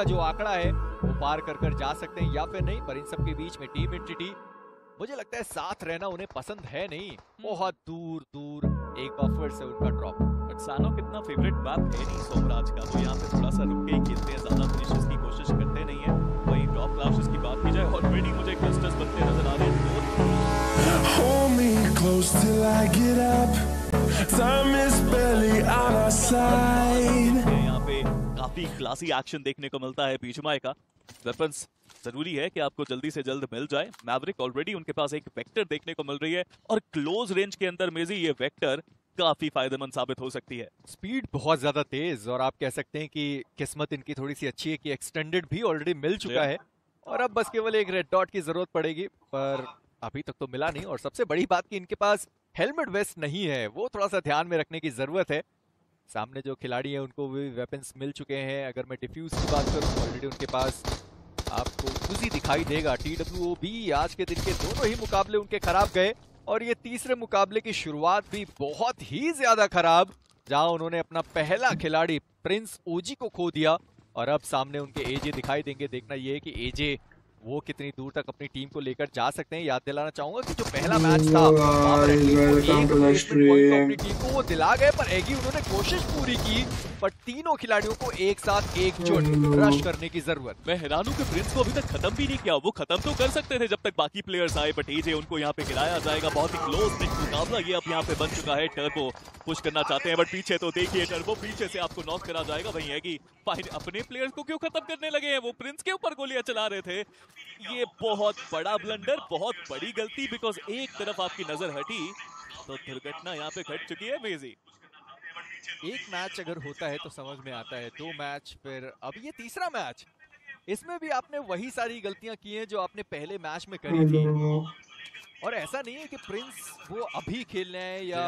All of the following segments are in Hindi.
का जो आंकड़ा है वो पार कर कर जा सकते हैं या फिर नहीं पर इन सब के बीच में टीम एंटिटी मुझे लगता है साथ रहना उन्हें पसंद है नहीं। बहुत दूर दूर एक बार फिर से उनका ड्रॉप बट सानो कितना फेवरेट मैप है नहीं सोमराज का वो यहाँ पे थोड़ा सा रुक के ही खेलते हैं ज़्यादा फिनिशेस की कोशिश करते नहीं है। वही ड्रॉप क्लाशेस की बात की जाए ऑलरेडी मुझे क्लस्टर्स बनते नज़र आ रहे हैं दो Hold me close till I get up. Time is barely on our side. काफ़ी क्लासी एक्शन देखने को मिलता है बीचमाए का। वेपन्स ज़रूरी है कि आपको जल्दी से जल्द मिल जाए। मैवरिक ऑलरेडी उनके पास एक वेक्टर देखने को मिल रही है और क्लोज रेंज के अंदर में ये वेक्टर काफ़ी फ़ायदेमंद साबित हो सकती है। स्पीड बहुत ज़्यादा तेज और आप कह सकते हैं कि किस्मत इनकी थोड़ी सी अच्छी है कि एक्सटेंडेड भी ऑलरेडी मिल चुका है। और अब बस केवल एक रेड डॉट की ज़रूरत पड़ेगी पर अभी तक तो मिला नहीं। और सबसे बड़ी बात कि इनके पास हेलमेट वेस्ट नहीं है वो थोड़ा सा ध्यान में रखने की ज़रूरत है। सामने जो खिलाड़ी हैं, उनको भी वेपन्स मिल चुके हैं। अगर मैं डिफ्यूज की बात करूँ ऑलरेडी उनके पास आपको उसी दिखाई देगा। टी भी आज के दिन के दोनों ही मुकाबले उनके खराब गए। और ये तीसरे मुकाबले की शुरुआत भी बहुत ही ज़्यादा खराब, जहाँ उन्होंने अपना पहला खिलाड़ी प्रिंस ओजी को खो दिया। और अब सामने उनके एजे दिखाई देंगे। देखना ये है कि एजे वो कितनी दूर तक अपनी टीम को लेकर जा सकते हैं याद दिलाना चाहूँगा कि जो पहला मैच था stream. अपनी टीम को वो दिला गए पर एगी उन्होंने कोशिश पूरी की पर तीनों खिलाड़ियों को एक साथ एकजुट रश करने की ज़रूरत। मैं हैरान हूँ कि प्रिंस को अभी तक खत्म भी नहीं किया वो खत्म तो कर सकते थे जब तक बाकी प्लेयर्स आए बट एजे उनको यहाँ पे गिराया जाएगा बहुत ही क्लोज मुकाबला ये अब यहाँ पे बन चुका है टर्बो पुश करना चाहते हैं बट पीछे तो देखिए टर्बो पीछे से आपको नॉक करा जाएगा वही है कि अपने प्लेयर्स को क्यों खत्म करने लगे हैं वो प्रिंस के ऊपर गोलियाँ चला रहे थे। ये बहुत बड़ा ब्लंडर बहुत बड़ी गलती बिकॉज़ एक तरफ़ आपकी नज़र हटी तो दुर्घटना यहाँ पे घट चुकी है मेजी एक मैच अगर होता है तो समझ में आता है दो मैच फिर अब ये तीसरा मैच इसमें भी आपने वही सारी गलतियाँ की हैं जो आपने पहले मैच में करी थी. और ऐसा नहीं है कि प्रिंस वो अभी खेल रहे हैं या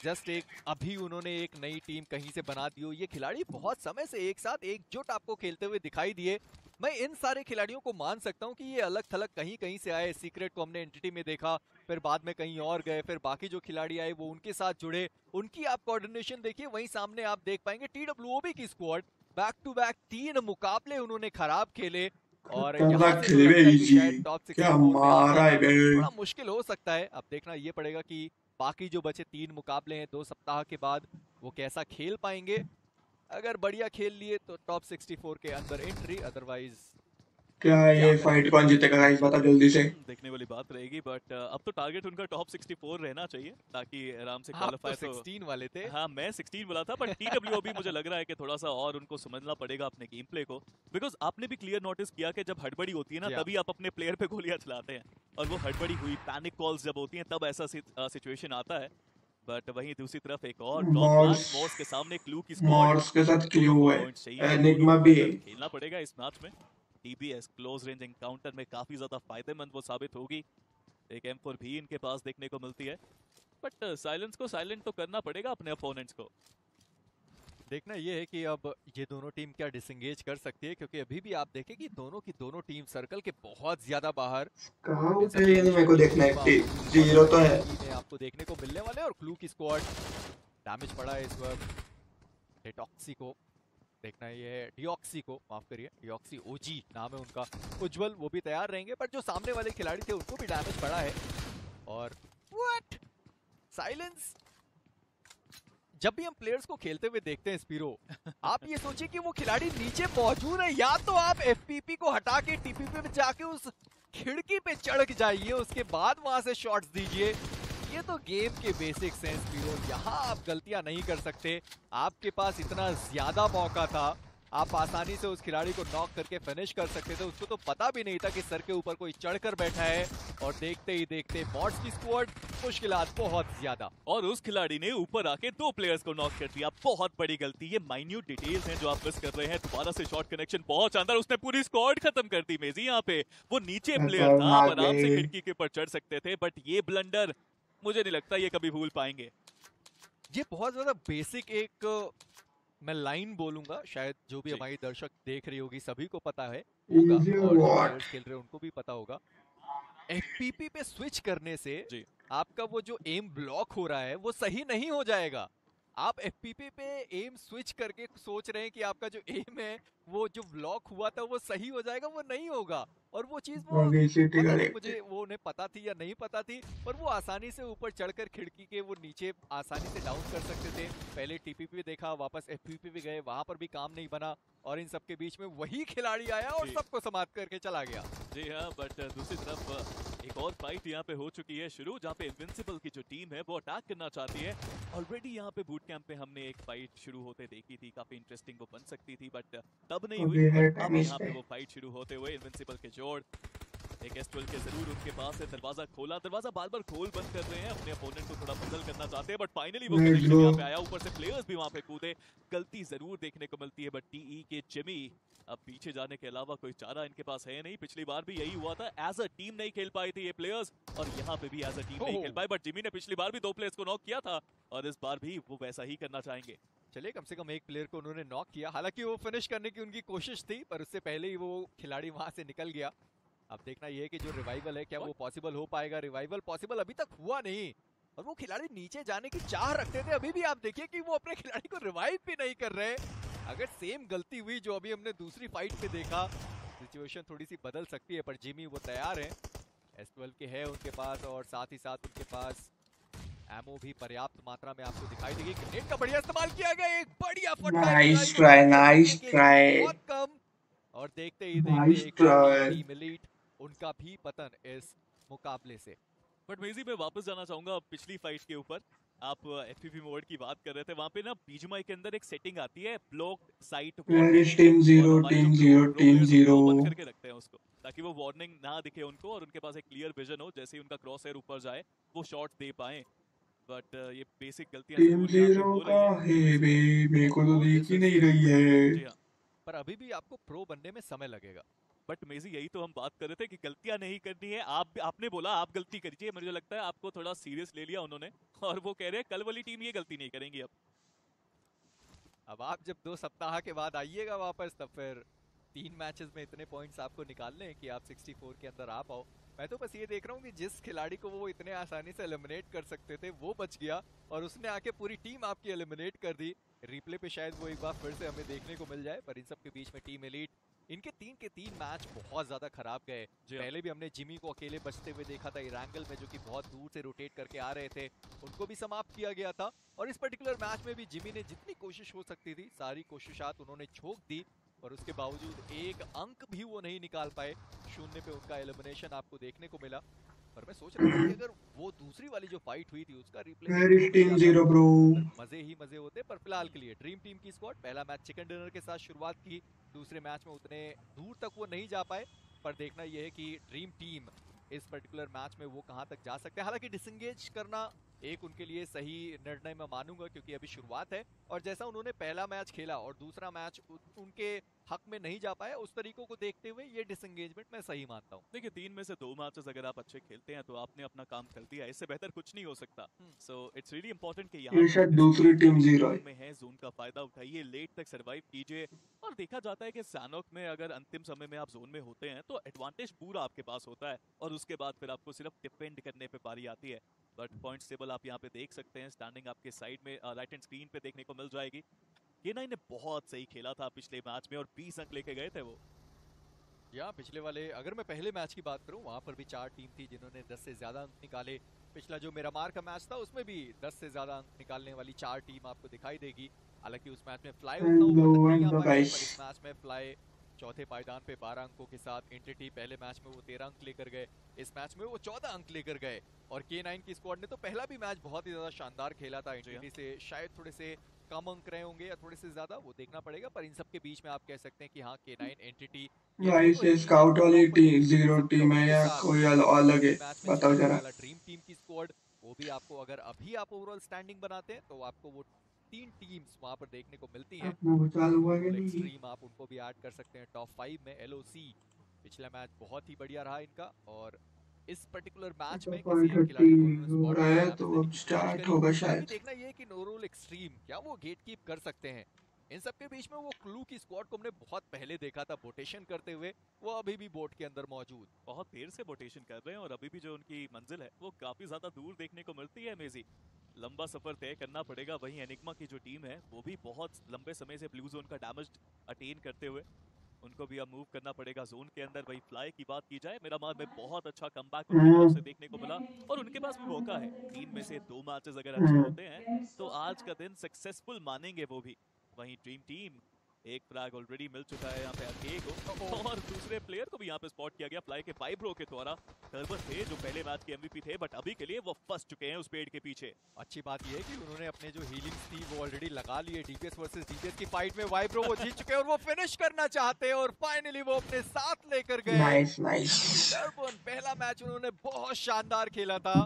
जस्ट एक अभी उन्होंने एक नई टीम कहीं से बना दी हो। ये खिलाड़ी बहुत समय से एक साथ एकजुट आपको खेलते हुए दिखाई दिए। मैं इन सारे खिलाड़ियों को मान सकता हूँ कि ये अलग थलग कहीं कहीं से आए। सीक्रेट को हमने एंटिटी में देखा फिर बाद में कहीं और गए फिर बाकी जो खिलाड़ी आए वो उनके साथ जुड़े। उनकी आप कोऑर्डिनेशन देखिए वहीं सामने आप देख पाएँगे टीडब्ल्यूओबी की स्क्वाड बैक टू बैक तीन मुकाबले उन्होंने खराब खेले और क्या यहाँ से खेले मुझे लगता कि इजी। शायद top क्या मारा है मुश्किल हो सकता है। अब देखना ये पड़ेगा कि बाकी जो बचे तीन मुकाबले हैं, दो सप्ताह के बाद वो कैसा खेल पाएँगे? अगर बढ़िया खेल लिए तो टॉप 64 के अंदर एंट्री अदरवाइज़ क्या ये फाइट कौन जीतेगा गाइस बता जल्दी से। देखने वाली बात रहेगी बट अब तो टारगेट उनका टॉप 64 रहना चाहिए ताकि आराम से आप तो क्वालिफाई तो 16 वाले थे। हाँ मैं 16 बोला था पर टीडब्ल्यू भी मुझे लग रहा है कि थोड़ा सा और उनको समझना पड़ेगा अपने गेम प्ले को। बिकॉज़ आपने भी क्लियर नोटिस किया कि जब हड़बड़ी होती है ना तभी आप अपने प्लेयर पे गोलियाँ चलाते हैं। और वो हड़बड़ी हुई पैनिक कॉल्स जब होती हैं तब ऐसा सिचुएशन आता है। बट वहीं दूसरी तरफ़ एक और मॉस के सामने क्लू की मॉर्स के साथ क्लू है। एनिग्मा भी खेलना पड़ेगा इस मैच में। टीबीएस क्लोज रेंज एनकाउंटर में काफ़ी ज़्यादा फ़ायदेमंद वो साबित होगी। एक एम भी इनके पास देखने को मिलती है। बट साइलेंस को साइलेंट तो करना पड़ेगा अपने अपोनेंट्स को। देखना ये है कि अब ये दोनों टीम क्या डिसंगेज कर सकती है क्योंकि अभी भी आप देखें कि दोनों की दोनों टीम सर्कल के बहुत ज़्यादा बाहर कहाँ उतरे मेरे को देखना है ज़ीरो तो है। आपको देखने को मिलने वाले और क्लू की स्क्वाड डैमेज पड़ा है इस वक्त डेटॉक्सी को। देखना ये है डिऑक्सी को माफ़ करिए डिऑक्सी ओजी नाम है उनका। उज्जवल वो भी तैयार रहेंगे पर जो सामने वाले खिलाड़ी थे उनको भी डैमेज पड़ा है। और व्हाट साइलेंस जब भी हम प्लेयर्स को खेलते हुए देखते हैं स्पीरो आप ये सोचिए कि वो खिलाड़ी नीचे मौजूद है या तो आप एफपीपी को हटा के टीपीपी में जाके उस खिड़की पे चढ़ जाइए उसके बाद वहाँ से शॉट्स दीजिए। ये तो गेम के बेसिक्स हैं स्पीरो यहाँ आप गलतियाँ नहीं कर सकते। आपके पास इतना ज़्यादा मौका था। आप आसानी से उस खिलाड़ी को नॉक करके फिनिश कर सकते थे। उसको तो पता भी नहीं था कि सर के ऊपर कोई चढ़कर बैठा है। और देखते ही देखते बॉट्स की स्क्वाड मुश्किलात बहुत ज़्यादा। और उस खिलाड़ी ने ऊपर आके दो प्लेयर्स को नॉक कर दिया। बहुत बड़ी गलती। ये माइन्यूट डिटेल्स हैं जो आप मिस कर रहे हैं। दोबारा से शॉर्ट कनेक्शन बहुत अंदर उसने पूरी स्क्वाड खत्म कर दी मेजी यहाँ पे। वो नीचे प्लेयर था। आप आराम से खिड़की के ऊपर चढ़ सकते थे। बट ये ब्लंडर मुझे नहीं लगता ये कभी भूल पाएँगे। ये बहुत ज़्यादा बेसिक एक मैं लाइन बोलूँगा शायद जो भी हमारी दर्शक देख रही होगी सभी को पता है होगा और खेल रहे उनको भी पता होगा। एफपीपी पे स्विच करने से जी। आपका वो जो एम ब्लॉक हो रहा है वो सही नहीं हो जाएगा। आप एफपीपी पे एम स्विच करके सोच रहे हैं कि आपका जो एम है वो जो ब्लॉक हुआ था वो सही हो जाएगा वो नहीं होगा। और वो चीज़ वो मुझे वो उन्हें पता थी या नहीं पता थी पर वो आसानी से ऊपर चढ़कर खिड़की के वो नीचे आसानी से डाउन कर सकते थे। पहले टीपीपी देखा वापस एफपीपी भी गए वहाँ पर भी काम नहीं बना और इन सबके बीच में वही खिलाड़ी आया और सबको समाप्त करके चला गया। जी हाँ बट दूसरी तरफ़ एक और फाइट यहाँ पे हो चुकी है शुरू जहाँ पे इनविंसिबल की जो टीम है वो अटैक करना चाहती है। ऑलरेडी यहाँ पे बूट कैंप पे हमने एक फाइट शुरू होते देखी थी काफ़ी इंटरेस्टिंग वो बन सकती थी बट तब नहीं हुई। है अब यहाँ पे। वो फाइट शुरू होते हुए इनविंसिबल के जोड़। एक एस के ज़रूर उनके पास है। दरवाज़ा खोला। दरवाज़ा बार बार खोल बंद कर रहे हैं। अपने अपोनेंट को थोड़ा बदल करना चाहते हैं बट फाइनली वो यहाँ पे आया। ऊपर से प्लेयर्स भी वहाँ पे कूदे। गलती ज़रूर देखने को मिलती है बट टीई के जिमी अब पीछे जाने के अलावा कोई चारा इनके पास है नहीं। पिछली बार भी यही हुआ था। एज अ टीम नहीं खेल पाए थे ये प्लेयर्स और यहाँ पे भी एज अ टीम नहीं खेल पाए। बट जिमी ने पिछली बार भी दो प्लेयर्स को नॉक किया था और इस बार भी वो वैसा ही करना चाहेंगे। चलिए कम से कम एक प्लेयर को उन्होंने नॉक किया। हालाँकि वो फिनिश करने की उनकी कोशिश थी, पर उससे पहले ही वो खिलाड़ी वहाँ से निकल गया। अब देखना ये है कि जो रिवाइवल है, क्या वो पॉसिबल हो पाएगा? रिवाइवल पॉसिबल अभी तक हुआ नहीं। और वो खिलाड़ी नीचे जाने की चाह रखते थे। अभी भी आप देखिए कि वो अपने खिलाड़ी को रिवाइव भी नहीं कर रहे अगर सेम गलती हुई जो अभी हमने दूसरी फाइट पे देखा सिचुएशन थोड़ी सी बदल सकती है, पर जिमी वो तैयार है। एस के है उनके पास और साथ ही साथ उनके पास एमओ भी पर्याप्त मात्रा में आपको दिखाई देगी। ग्रेनेड का बढ़िया इस्तेमाल किया गया। एक बढ़िया try, nice देखने के try. बहुत कम। और देखते ही देखते एक. टीम एलीट उनका भी पतन इस मुकाबले से। बट मेजी मैं वापस जाना चाहूँगा पिछली फाइट के ऊपर। आप एफपीपी मोड की बात कर रहे थे वहाँ पे ना बीजीमाई के अंदर एक सेटिंग आती है block site team zero, team zero, team zero? बंद करके रखते हैं उसको ताकि वो वार्निंग ना दिखे उनको और उनके पास एक क्लियर विजन हो जैसे ही उनका क्रॉस एयर ऊपर जाए वो शॉट दे पाए। बट ये बेसिक गलतियाँ टीम ज़ीरो का रही है। बे मेरे को तो दिख ही नहीं रही है। हाँ पर अभी भी आपको प्रो बनने में समय लगेगा। बट मेजी यही तो हम बात कर रहे थे कि गलतियाँ नहीं करनी है। आप आपने बोला आप गलती करिए मुझे लगता है आपको थोड़ा सीरियस ले लिया उन्होंने। और वो कह रहे हैं कल वाली टीम ये गलती नहीं करेंगी अब। अब आप जब दो सप्ताह के बाद आइएगा वापस तब फिर तीन मैचेस में इतने पॉइंट्स आपको निकालने हैं कि आप 64 के अंदर आ पाओ। मैं तो बस ये देख रहा हूँ कि जिस खिलाड़ी को वो इतने आसानी से एलिमिनेट कर सकते थे वो बच गया और उसने आके पूरी टीम आपकी एलिमिनेट कर दी। रिप्ले पे शायद वो एक बार फिर से हमें देखने को मिल जाए पर इन सब के बीच में टीम एलीट इनके तीन के तीन मैच बहुत ज़्यादा खराब गए। हाँ। पहले भी हमने जिमी को अकेले बचते हुए देखा था इरांगल में जो कि बहुत दूर से रोटेट करके आ रहे थे उनको भी समाप्त किया गया था। और इस पर्टिकुलर मैच में भी जिमी ने जितनी कोशिश हो सकती थी सारी कोशिशात उन्होंने छोक दी। और उसके बावजूद एक अंक भी वो नहीं निकाल पाए। शून्य पे उनका एलिमिनेशन आपको देखने को मिला। पर मैं सोच रहा था कि अगर वो दूसरी वाली जो फाइट हुई थी उसका रिप्ले zero bro. मज़े ही मज़े होते पर फ़िलहाल के लिए ड्रीम टीम की स्क्वाड पहला मैच चिकन डिनर के साथ शुरुआत की। दूसरे मैच में उतने दूर तक वो नहीं जा पाए पर देखना यह है कि ड्रीम टीम इस पर्टिकुलर मैच में वो कहाँ तक जा सकते हैं। हालाँकि डिसंगेज करना एक उनके लिए सही निर्णय मैं मानूँगा क्योंकि अभी शुरुआत है। और जैसा उन्होंने पहला मैच खेला और दूसरा मैच उनके हक में नहीं जा पाया उस तरीकों को देखते हुए ये डिसंगेजमेंट मैं सही मानता हूँ। देखिए तीन में से दो मैचेस अगर आप अच्छे खेलते हैं तो आपने अपना काम कर दिया। इससे बेहतर कुछ नहीं हो सकता। सो इट्स रियली इंपॉर्टेंट कि यहाँ दूसरी टीम ज़ीरो में है जोन का फ़ायदा उठाइए लेट तक सर्वाइव कीजिए। और देखा जाता है कि सैनोक में अगर अंतिम समय में आप जोन में होते हैं तो एडवांटेज पूरा आपके पास होता है। और उसके बाद फिर आपको सिर्फ़ डिपेंड करने पे बारी आती है। बट पॉइंट्स टेबल आप यहाँ पे देख सकते हैं। स्टैंडिंग आपके साइड में राइट हैंड स्क्रीन पे देखने को मिल जाएगी। के नाइन ने बहुत सही खेला था पिछले मैच में और 20 अंक लेके गए थे वो। या पिछले वाले अगर मैं पहले मैच की बात करूँ वहाँ पर भी चार टीम थी जिन्होंने 10 से ज़्यादा अंक निकाले। पिछला जो मेरा मार का मैच था उसमें भी 10 से ज़्यादा अंक निकालने वाली चार टीम आपको दिखाई देगी। हालाँकि उस मैच में फ्लाई उतना Hello, ऊपर तक नहीं आ hello पाया guys. इस मैच में फ्लाई चौथे पायदान पे 12 अंकों के साथ एंटिटी पहले मैच में वो 13 अंक लेकर गए। इस मैच में वो 14 अंक लेकर गए। और के की स्क्वाड ने तो पहला भी मैच बहुत ही ज़्यादा शानदार खेला था हाँ। एंटिटी से। शायद थोड़े से कम अंक रहे होंगे या थोड़े से ज़्यादा वो देखना पड़ेगा। पर इन सब के बीच में आप कह सकते हैं कि हाँ के नाइन एंटिटी स्काउट वाली टीम ज़ीरो टीम है या कोई अलग है? बताओ जरा। ड्रीम टीम की स्क्वाड वो भी आपको अगर अभी आप ओवरऑल स्टैंडिंग बनाते हैं तो आपको वो तीन टीम्स वहाँ पर देखने को मिलती हैं। वो चालू हुआ कि नहीं? एक्सट्रीम आप उनको भी ऐड कर सकते हैं। टॉप फाइव में एलओसी पिछला मैच बहुत ही बढ़िया रहा इनका और इस पर्टिकुलर मैच तो में किसी एक खिलाड़ी को उन्होंने 30 हो spot रहा है, किया, तो। होगा शायद। देखना ये है कि नोरोल एक्सट्रीम क्या वो गेट कीप कर सकते हैं? इन सब के बीच में वो क्लू की स्क्वाड को हमने बहुत पहले देखा था बोटेशन करते हुए वो अभी भी बोट के अंदर मौजूद। बहुत देर से बोटेशन कर रहे हैं और अभी भी जो उनकी मंजिल है वो काफ़ी ज़्यादा दूर देखने को मिलती है मेजी लंबा सफ़र तय करना पड़ेगा। वहीं एनिग्मा की जो टीम है, वो भी बहुत लंबे समय से ब्लू जोन का डैमेज अटेन करते हुए। उनको भी अब मूव करना पड़ेगा जोन के अंदर। वही फ्लाई की बात की जाए, मेरा मार में बहुत अच्छा कम बैक से देखने को मिला और उनके पास भी मौका है। तीन में से दो मैचेस अगर अच्छे होते हैं तो आज का दिन सक्सेसफुल मानेंगे वो भी। वहीं ड्रीम टीम एक फ्लैग ऑलरेडी मिल चुका है यहाँ पे अके को। और दूसरे प्लेयर को भी यहाँ पे स्पॉट किया गया फ्लाई के बाइब्रो के द्वारा। टर्बर थे जो पहले मैच के एमवीपी थे बट अभी के लिए वो फंस चुके हैं उस पेड़ के पीछे। अच्छी बात यह है कि उन्होंने अपने जो हीलिंग्स थी वो ऑलरेडी लगा लिए। डीपीएस वर्सेस डीपीएस की फाइट में वाइब्रो वो जीत चुके हैं और वो फिनिश करना चाहते हैं और फाइनली वो अपने साथ लेकर गए। नाइस नाइस टर्बन पहला मैच उन्होंने बहुत शानदार खेला था।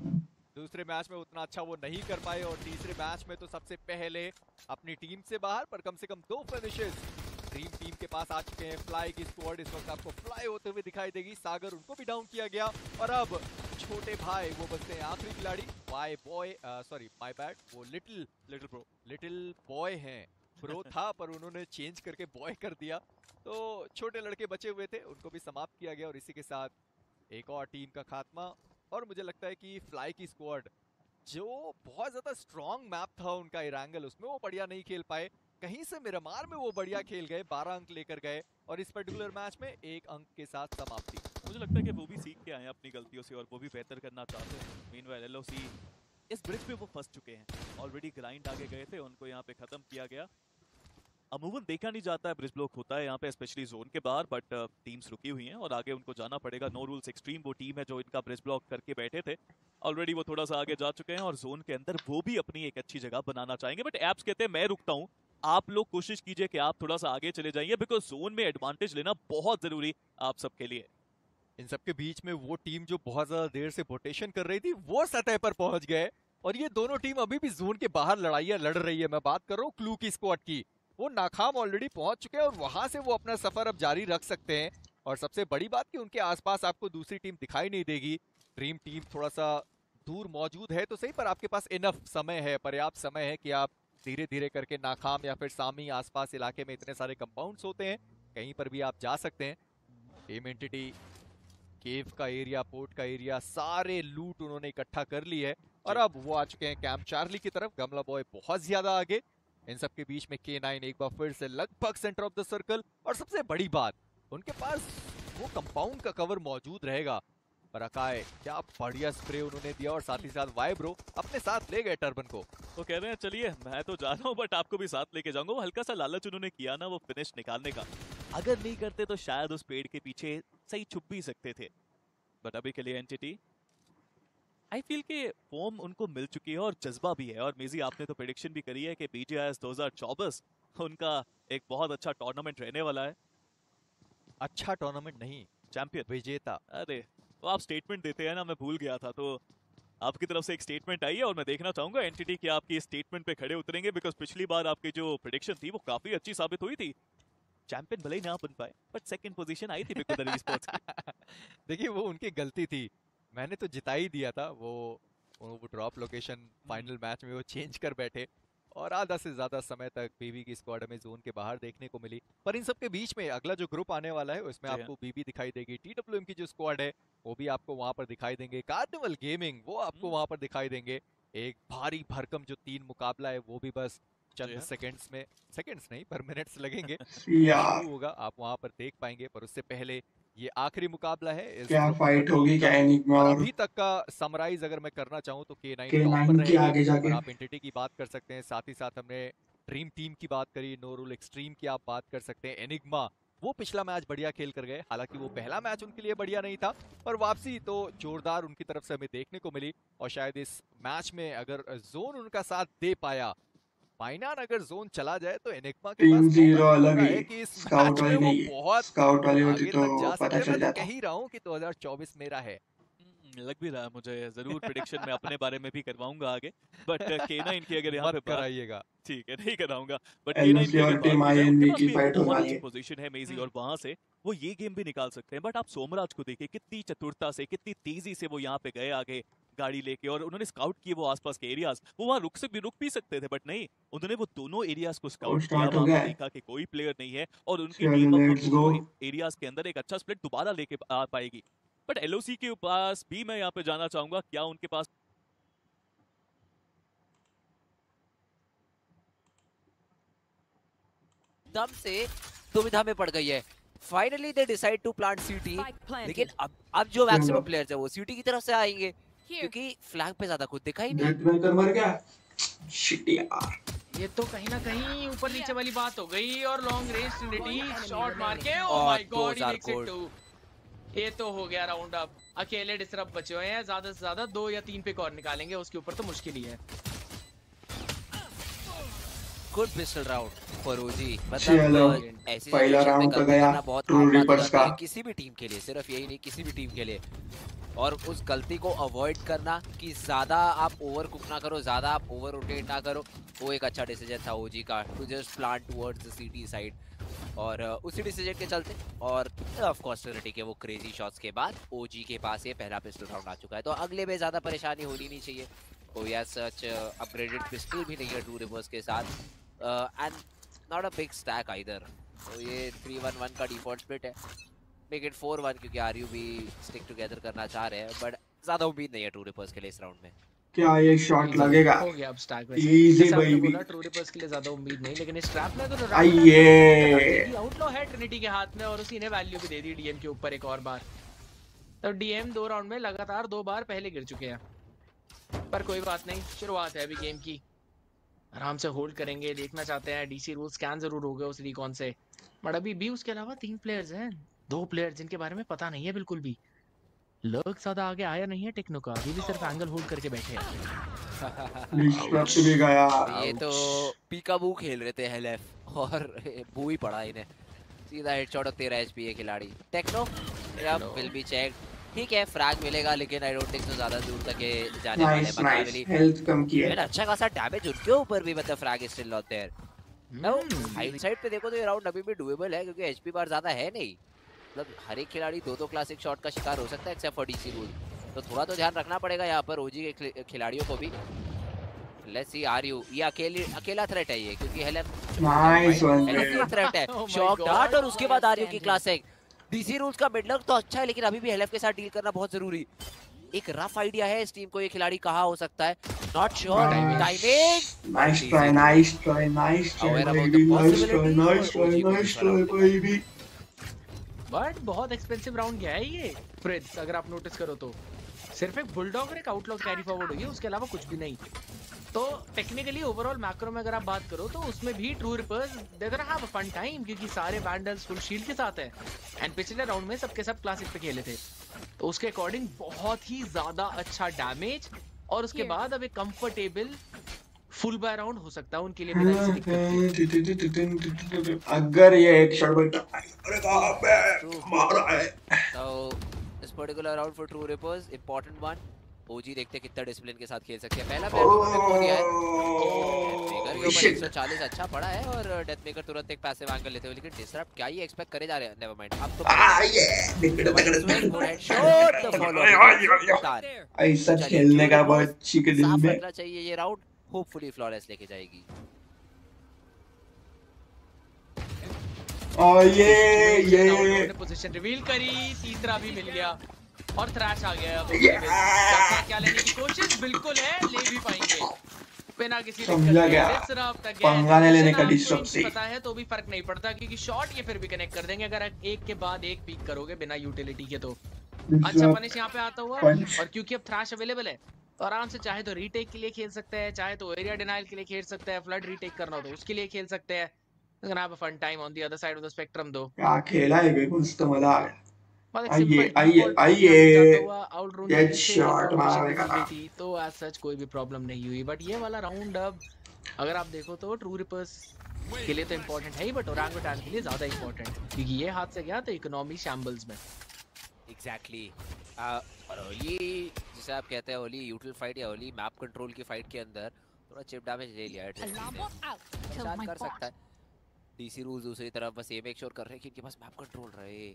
दूसरे मैच में उतना अच्छा वो नहीं कर पाए और तीसरे मैच में तो सबसे पहले अपनी टीम से बाहर पर कम से कम दो फिनिशेस ड्रीम टीम के पास आ चुके हैं। फ्लाई की स्क्वाड इस वक्त आपको फ्लाई होते हुए दिखाई देगी। सागर उनको भी डाउन किया गया और अब छोटे भाई वो बचते हैं आखिरी खिलाड़ी। Why boy sorry my bad वो little little bro little boy हैं। ब्रो था पर उन्होंने चेंज करके बॉय कर दिया। तो छोटे लड़के बचे हुए थे उनको भी समाप्त किया गया और इसी के साथ एक और टीम का खात्मा और मुझे लगता है कि फ्लाई की स्क्वाड जो बहुत ज़्यादा स्ट्रॉन्ग मैप था उनका इरांगल उसमें वो बढ़िया नहीं खेल पाए। कहीं से मिरामार में वो बढ़िया खेल गए 12 अंक लेकर गए और इस पर्टिकुलर मैच में एक अंक के साथ समाप्ति। मुझे लगता है कि वो भी सीख के आए अपनी गलतियों से और वो भी बेहतर करना चाहते हैं। मीनवाइल एलओसी इस ब्रिज पे वो फंस चुके हैं। ऑलरेडी ग्राइंड आगे गए थे, उनको यहाँ पे खत्म किया गया। अमूमन देखा नहीं जाता है, ब्रिज ब्लॉक होता है यहाँ पे स्पेशली जोन के बाहर बट टीम्स रुकी हुई हैं और आगे उनको जाना पड़ेगा। नो रूल्स एक्सट्रीम वो टीम है जो इनका ब्रिज ब्लॉक करके बैठे थे। ऑलरेडी वो थोड़ा सा आगे जा चुके हैं और जोन के अंदर वो भी अपनी एक अच्छी जगह बनाना चाहेंगे। बट एप्स कहते हैं, मैं रुकता हूँ। आप लोग कोशिश कीजिए कि आप थोड़ा सा आगे चले जाइए बिकॉज़ जोन में एडवांटेज लेना बहुत ज़रूरी आप सबके लिए। इन सबके बीच में वो टीम जो बहुत ज़्यादा देर से पोटेशन कर रही थी, वो सतह पर पहुँच गए। और ये दोनों टीम अभी भी जोन के बाहर लड़ाइयाँ लड़ रही है। मैं बात कर रहा हूँ क्लू की स्क्वाड की। वो नाकाम ऑलरेडी पहुँच चुके हैं और वहाँ से वो अपना सफ़र अब जारी रख सकते हैं। और सबसे बड़ी बात कि उनके आसपास आपको दूसरी टीम दिखाई नहीं देगी। ड्रीम टीम थोड़ा सा दूर मौजूद है तो सही पर आपके पास इनफ समय है पर्याप्त समय है कि आप धीरे धीरे करके नाकाम या फिर सामी आसपास इलाके में इतने सारे कंपाउंड्स होते हैं कहीं पर भी आप जा सकते हैं। टीम एंटिटी केव का एरिया पोर्ट का एरिया सारे लूट उन्होंने इकट्ठा कर ली है। और अब वो आ चुके हैं कैंप चार्ली की तरफ़। गमला बॉय बहुत ज़्यादा आगे। इन सब के बीच में के नाइन एक बार फिर से लगभग सेंटर ऑफ़ द सर्कल और सबसे बड़ी बात, उनके पास वो कंपाउंड का कवर मौजूद रहेगा। पर अकाय, क्या बढ़िया स्प्रे उन्होंने दिया और साथ ही साथ वाइब्रो अपने साथ ले गए टर्बन को। वो कह रहे हैं, चलिए, मैं तो जा रहा हूँ बट आपको भी साथ लेके जाऊँगा। हल्का सा लालच उन्होंने किया ना, वो फिनिश निकालने का। अगर नहीं करते तो शायद उस पेड़ के पीछे सही छुप भी सकते थे। बट अभी के लिए एंटिटी आई फील कि फॉर्म उनको मिल चुकी है और जज्बा भी है। और मेजी आपने तो प्रिडिक्शन भी करी है कि बीजीआईएस 2024 उनका एक बहुत अच्छा टूर्नामेंट रहने वाला है। अच्छा टूर्नामेंट नहीं चैंपियन विजेता। अरे तो आप स्टेटमेंट देते हैं ना मैं भूल गया था तो आपकी तरफ़ से एक स्टेटमेंट आई है और मैं देखना चाहूँगा एंटिटी कि आपकी स्टेटमेंट पे खड़े उतरेंगे बिकॉज़ पिछली बार आपकी जो प्रिडिक्शन थी वो काफ़ी अच्छी साबित हुई थी। चैंपियन भले ही ना बन पाए बट सेकंड पोजीशन आई थी बिकॉज़ देखिए वो उनकी गलती थी। मैंने तो जिता ही दिया था वो वो ड्रॉप लोकेशन फाइनल मैच में वो चेंज कर बैठे और आधा से ज़्यादा समय तक बीबी की स्क्वाड हमें जोन के बाहर देखने को मिली। पर इन सब के बीच में अगला जो ग्रुप आने वाला है उसमें हाँ। आपको बीबी दिखाई देगी। टीडब्ल्यूएम की जो स्क्वाड है वो भी आपको वहाँ पर दिखाई देंगे। कार्निवल गेमिंग वो आपको हम्म। वहाँ पर दिखाई देंगे। एक भारी भरकम जो तीन मुकाबला है वो भी बस चंद हाँ। सेकंड्स में सेकंड्स नहीं पर मिनट्स लगेंगे। होगा आप वहाँ पर देख पाएँगे। पर उससे पहले ये आखिरी मुकाबला है क्या फाइट होगी क्या एनिग्मा और और अभी तक का समराइज अगर मैं करना चाहूँ तो के नाइन K9 के आगे जाके। आप एंटिटी की बात कर सकते हैं साथ ही साथ हमने ड्रीम टीम की बात करी नो रूल एक्सट्रीम की आप बात कर सकते हैं एनिग्मा वो पिछला मैच बढ़िया खेल कर गए हालाँकि वो पहला मैच उनके लिए बढ़िया नहीं था पर वापसी तो जोरदार उनकी तरफ़ से हमें देखने को मिली और शायद इस मैच में अगर जोन उनका साथ दे पाया फाइनान अगर जोन चला जाए तो एनिग्मा के पास ज़ीरो अलग है है कि इस स्काउट वाली नहीं है। बहुत स्काउट वाली होती तो पता चल तो जाता। कह ही रहा हूँ कि 2024 मेरा है। हम्म, लग भी रहा है मुझे। ज़रूर प्रिडिक्शन मैं अपने बारे में भी करवाऊँगा आगे। बट केना इनकी अगर यहाँ पे कराइएगा। ठीक है नहीं कराऊँगा। बट केना इनकी और टीम पास की फाइट वाली अच्छी है पोजीशन है मेजी और वहाँ से। वो ये गेम भी निकाल सकते हैं। बट आप सोमराज को देखिए कितनी चतुरता से कितनी तेज़ी से वो यहाँ पे गए आगे। गाड़ी लेके और उन्होंने स्काउट किए वो आसपास के एरियाज़ वो वहाँ रुक से भी रुक भी सकते थे बट नहीं। उन्होंने वो दोनों एरियाज़ को स्काउट किया। देखा कि कोई प्लेयर नहीं है और उनकी टीम. एरियाज़ के अंदर एक अच्छा स्प्लिट दोबारा लेके आ पाएगी। बट एलओसी के पास भी मैं यहाँ पे जाना चाहूँगा। क्या उनके पास दम से दुविधा में पड़ गई है। Finally they decide to plant city लेकिन अब अब जो मैक्सिमम प्लेयर्स है वो सिटी की तरफ़ से आएँगे। क्योंकि फ्लैग पे ज़्यादा कुछ दिखा ही नहीं। नेट ब्रेकर मर गया। शिट यार। ये तो कहीं ना कहीं ऊपर नीचे वाली बात हो गई और लॉन्ग रेंज ट्रिनिटी शॉट मार के ओ my god he makes it two ये तो हो गया राउंड अप अकेले डिसरप्ट बचे हुए हैं ज़्यादा से ज़्यादा दो या तीन पिक और निकालेंगे उसके ऊपर तो मुश्किल ही है। Good pistol round for OG मतलब ऐसी पहला में तो गया, बहुत जाती है, का। किसी भी टीम के लिए सिर्फ़ यही नहीं किसी भी टीम के लिए। और उस गलती को अवॉइड करना कि ज़्यादा आप ओवर कुक ना करो ज़्यादा आप ओवर रोटेट ना करो। वो एक अच्छा डिसीज़न था ओजी का to just plan towards the city side और uh, उसी डिसीज़न के चलते और ऑफ़ कोर्स के वो क्रेजी शॉट्स के बाद ओजी के पास ये पहला पिस्टल राउंड आ चुका है। तो अगले में ज़्यादा परेशानी होनी नहीं चाहिए। कोई सच अपग्रेडेड पिस्टल भी नहीं है टू रिवर्स के साथ। And not a big stack either तो ये 3-1-1 का डिफ़ॉल्ट स्प्लिट है। मेक इट 4-1 क्योंकि आरयू भी स्टिक टुगेदर करना चाह रहे हैं बट ज़्यादा उम्मीद नहीं है टू रिवर्स के लिए इस राउंड में। क्या ये शॉट लगेगा? हो गया अब स्टैक Easy baby. बोला ट्रू रिपर्स के लिए ज़्यादा उम्मीद नहीं लेकिन इस ट्रैप में तो आइए। आउटलॉ है ट्रिनिटी के हाथ में और उसी ने वैल्यू भी दे दी डीएम के ऊपर एक और बार। तो डीएम दो राउंड में लगातार दो बार पहले गिर चुके हैं। पर कोई बात नहीं शुरुआत है अभी गेम की। आराम से होल्ड करेंगे देखना चाहते हैं। डीसी रूल स्कैन ज़रूर हो गए उस रिकॉन से। बट अभी भी उसके अलावा तीन प्लेयर्स हैं। दो प्लेयर्स जिनके बारे में पता नहीं है बिल्कुल भी। लर्क ज़्यादा आगे आया नहीं है टेक्नो का अभी भी सिर्फ़ एंगल होल्ड करके बैठे हैं। गया ये तो पीकाबू खेल रहे थे हेलेफ और बू ही पड़ा इन्हें। सीधा हेडशॉट और 13 एचपी है खिलाड़ी। टेक्नो या विल बी चेक ठीक है फ्रैग मिलेगा लेकिन आई डोंट थिंक सो ज़्यादा दूर तक जाने वाले हैं फाइनली हेल्थ कम किया लेकिन अच्छा खासा डैमेज उनके ऊपर भी मतलब frag still not there no hindsight पे देखो तो ये राउंड अभी भी डुएबल है क्योंकि एचपी बार ज़्यादा है नहीं। मतलब हर एक खिलाड़ी दो दो क्लासिक शॉट का शिकार हो सकता है एक्सेप्ट फॉर डीसी रूल तो थोड़ा तो ध्यान रखना पड़ेगा यहाँ पर ओजी के खिलाड़ियों को भी। लेट्स सी आर यू ये अकेले अकेला थ्रेट है ये क्योंकि हेलेफ नाइस वन थ्रेट है। Oh शॉक डार्ट और उसके बाद आर यू की क्लासिक डीसी रूल्स का मिडलर तो अच्छा है लेकिन अभी भी हेलेफ के साथ डील करना बहुत ज़रूरी। एक रफ आइडिया है इस टीम को ये खिलाड़ी कहाँ हो सकता है। Not sure timing nice try nice try nice try nice try nice try nice try baby but बहुत एक्सपेंसिव राउंड गया है ये। फ्रिज अगर आप नोटिस करो तो। सिर्फ़ एक बुलडॉग और एक आउटलॉक कैरी फॉरवर्ड हुई है उसके अलावा कुछ भी नहीं। तो टेक्निकली ओवरऑल मैक्रो में अगर आप बात करो तो उसमें भी True Rippers they gonna have fun time क्योंकि सारे वैंडल्स फुल शील्ड के साथ है। एंड पिछले राउंड में सबके सब क्लासिक पे खेले थे। तो उसके अकॉर्डिंग बहुत ही ज़्यादा अच्छा डैमेज और उसके बाद अब एक कंफर्टेबल फुल बाय राउंड हो सकता है उनके लिए बिना किसी दिक्कत के। अगर ये एक शॉट बनता अरे बाप रे मारा है। तो इस particular round for True Rippers important one OG देखते हैं कितना डिसिप्लिन के साथ खेल सकते हैं। पहला प्लेयर को उन्होंने खो दिया है। मेकर के ऊपर 140 अच्छा पड़ा है और डेथ मेकर तुरंत एक पैसिव एंगल लेते हुए लेकिन डिसरप्ट क्या ही एक्सपेक्ट करे जा रहे हैं? नेवर माइंड अब तो आ ये शॉट द फॉलो ऐसा खेलने का बहुत साफ़ में। चाहिए ये राउंड होपफुली फ्लॉलेस लेके जाएगी और ये ये पोजीशन रिवील करी तीसरा भी मिल गया और थ्रैश आ गया अब. क्या लेने की कोशिश बिल्कुल है ले भी पाएँगे बिना किसी समझा। गया। पंगा नहीं लेने का Position से। पता है तो भी फ़र्क नहीं पड़ता क्योंकि शॉट ये फिर भी कनेक्ट कर देंगे अगर एक के बाद एक पीक करोगे बिना यूटिलिटी के तो अच्छा पनिश यहाँ पे आता हुआ और क्योंकि अब थ्रैश अवेलेबल है तो आराम से चाहे तो रीटेक के लिए खेल सकते हैं चाहे तो एरिया डिनाइल के लिए खेल सकते हैं फ्लड रीटेक करना हो तो उसके लिए खेल सकते हैं। a fun time on the other side of the spectrum क्या खेला है मस्त मज़ा आ गया। आइए, आइए, आइए। मारने का। तो कोई भी प्रॉब्लम नहीं हुई। बट ये वाला राउंड अब अगर आप देखो तो ट्रू रिपर्स के लिए तो इम्पोर्टेंट है ही बट ओरांगुटान के लिए ज़्यादा इम्पोर्टेंट क्योंकि ये हाथ से गया तो इकोनॉमी शैम्बल्स में। एग्जैक्टली और जिसे आप कहते हैं होली यूटिल फाइट या होली मैप कंट्रोल की फाइट के अंदर थोड़ा चिप डैमेज ले लिया है my कर सकता है। डीसी रूल्स दूसरी तरफ़ बस ये मेक श्योर कर रहे हैं कि इनके पास मैप कंट्रोल रहे।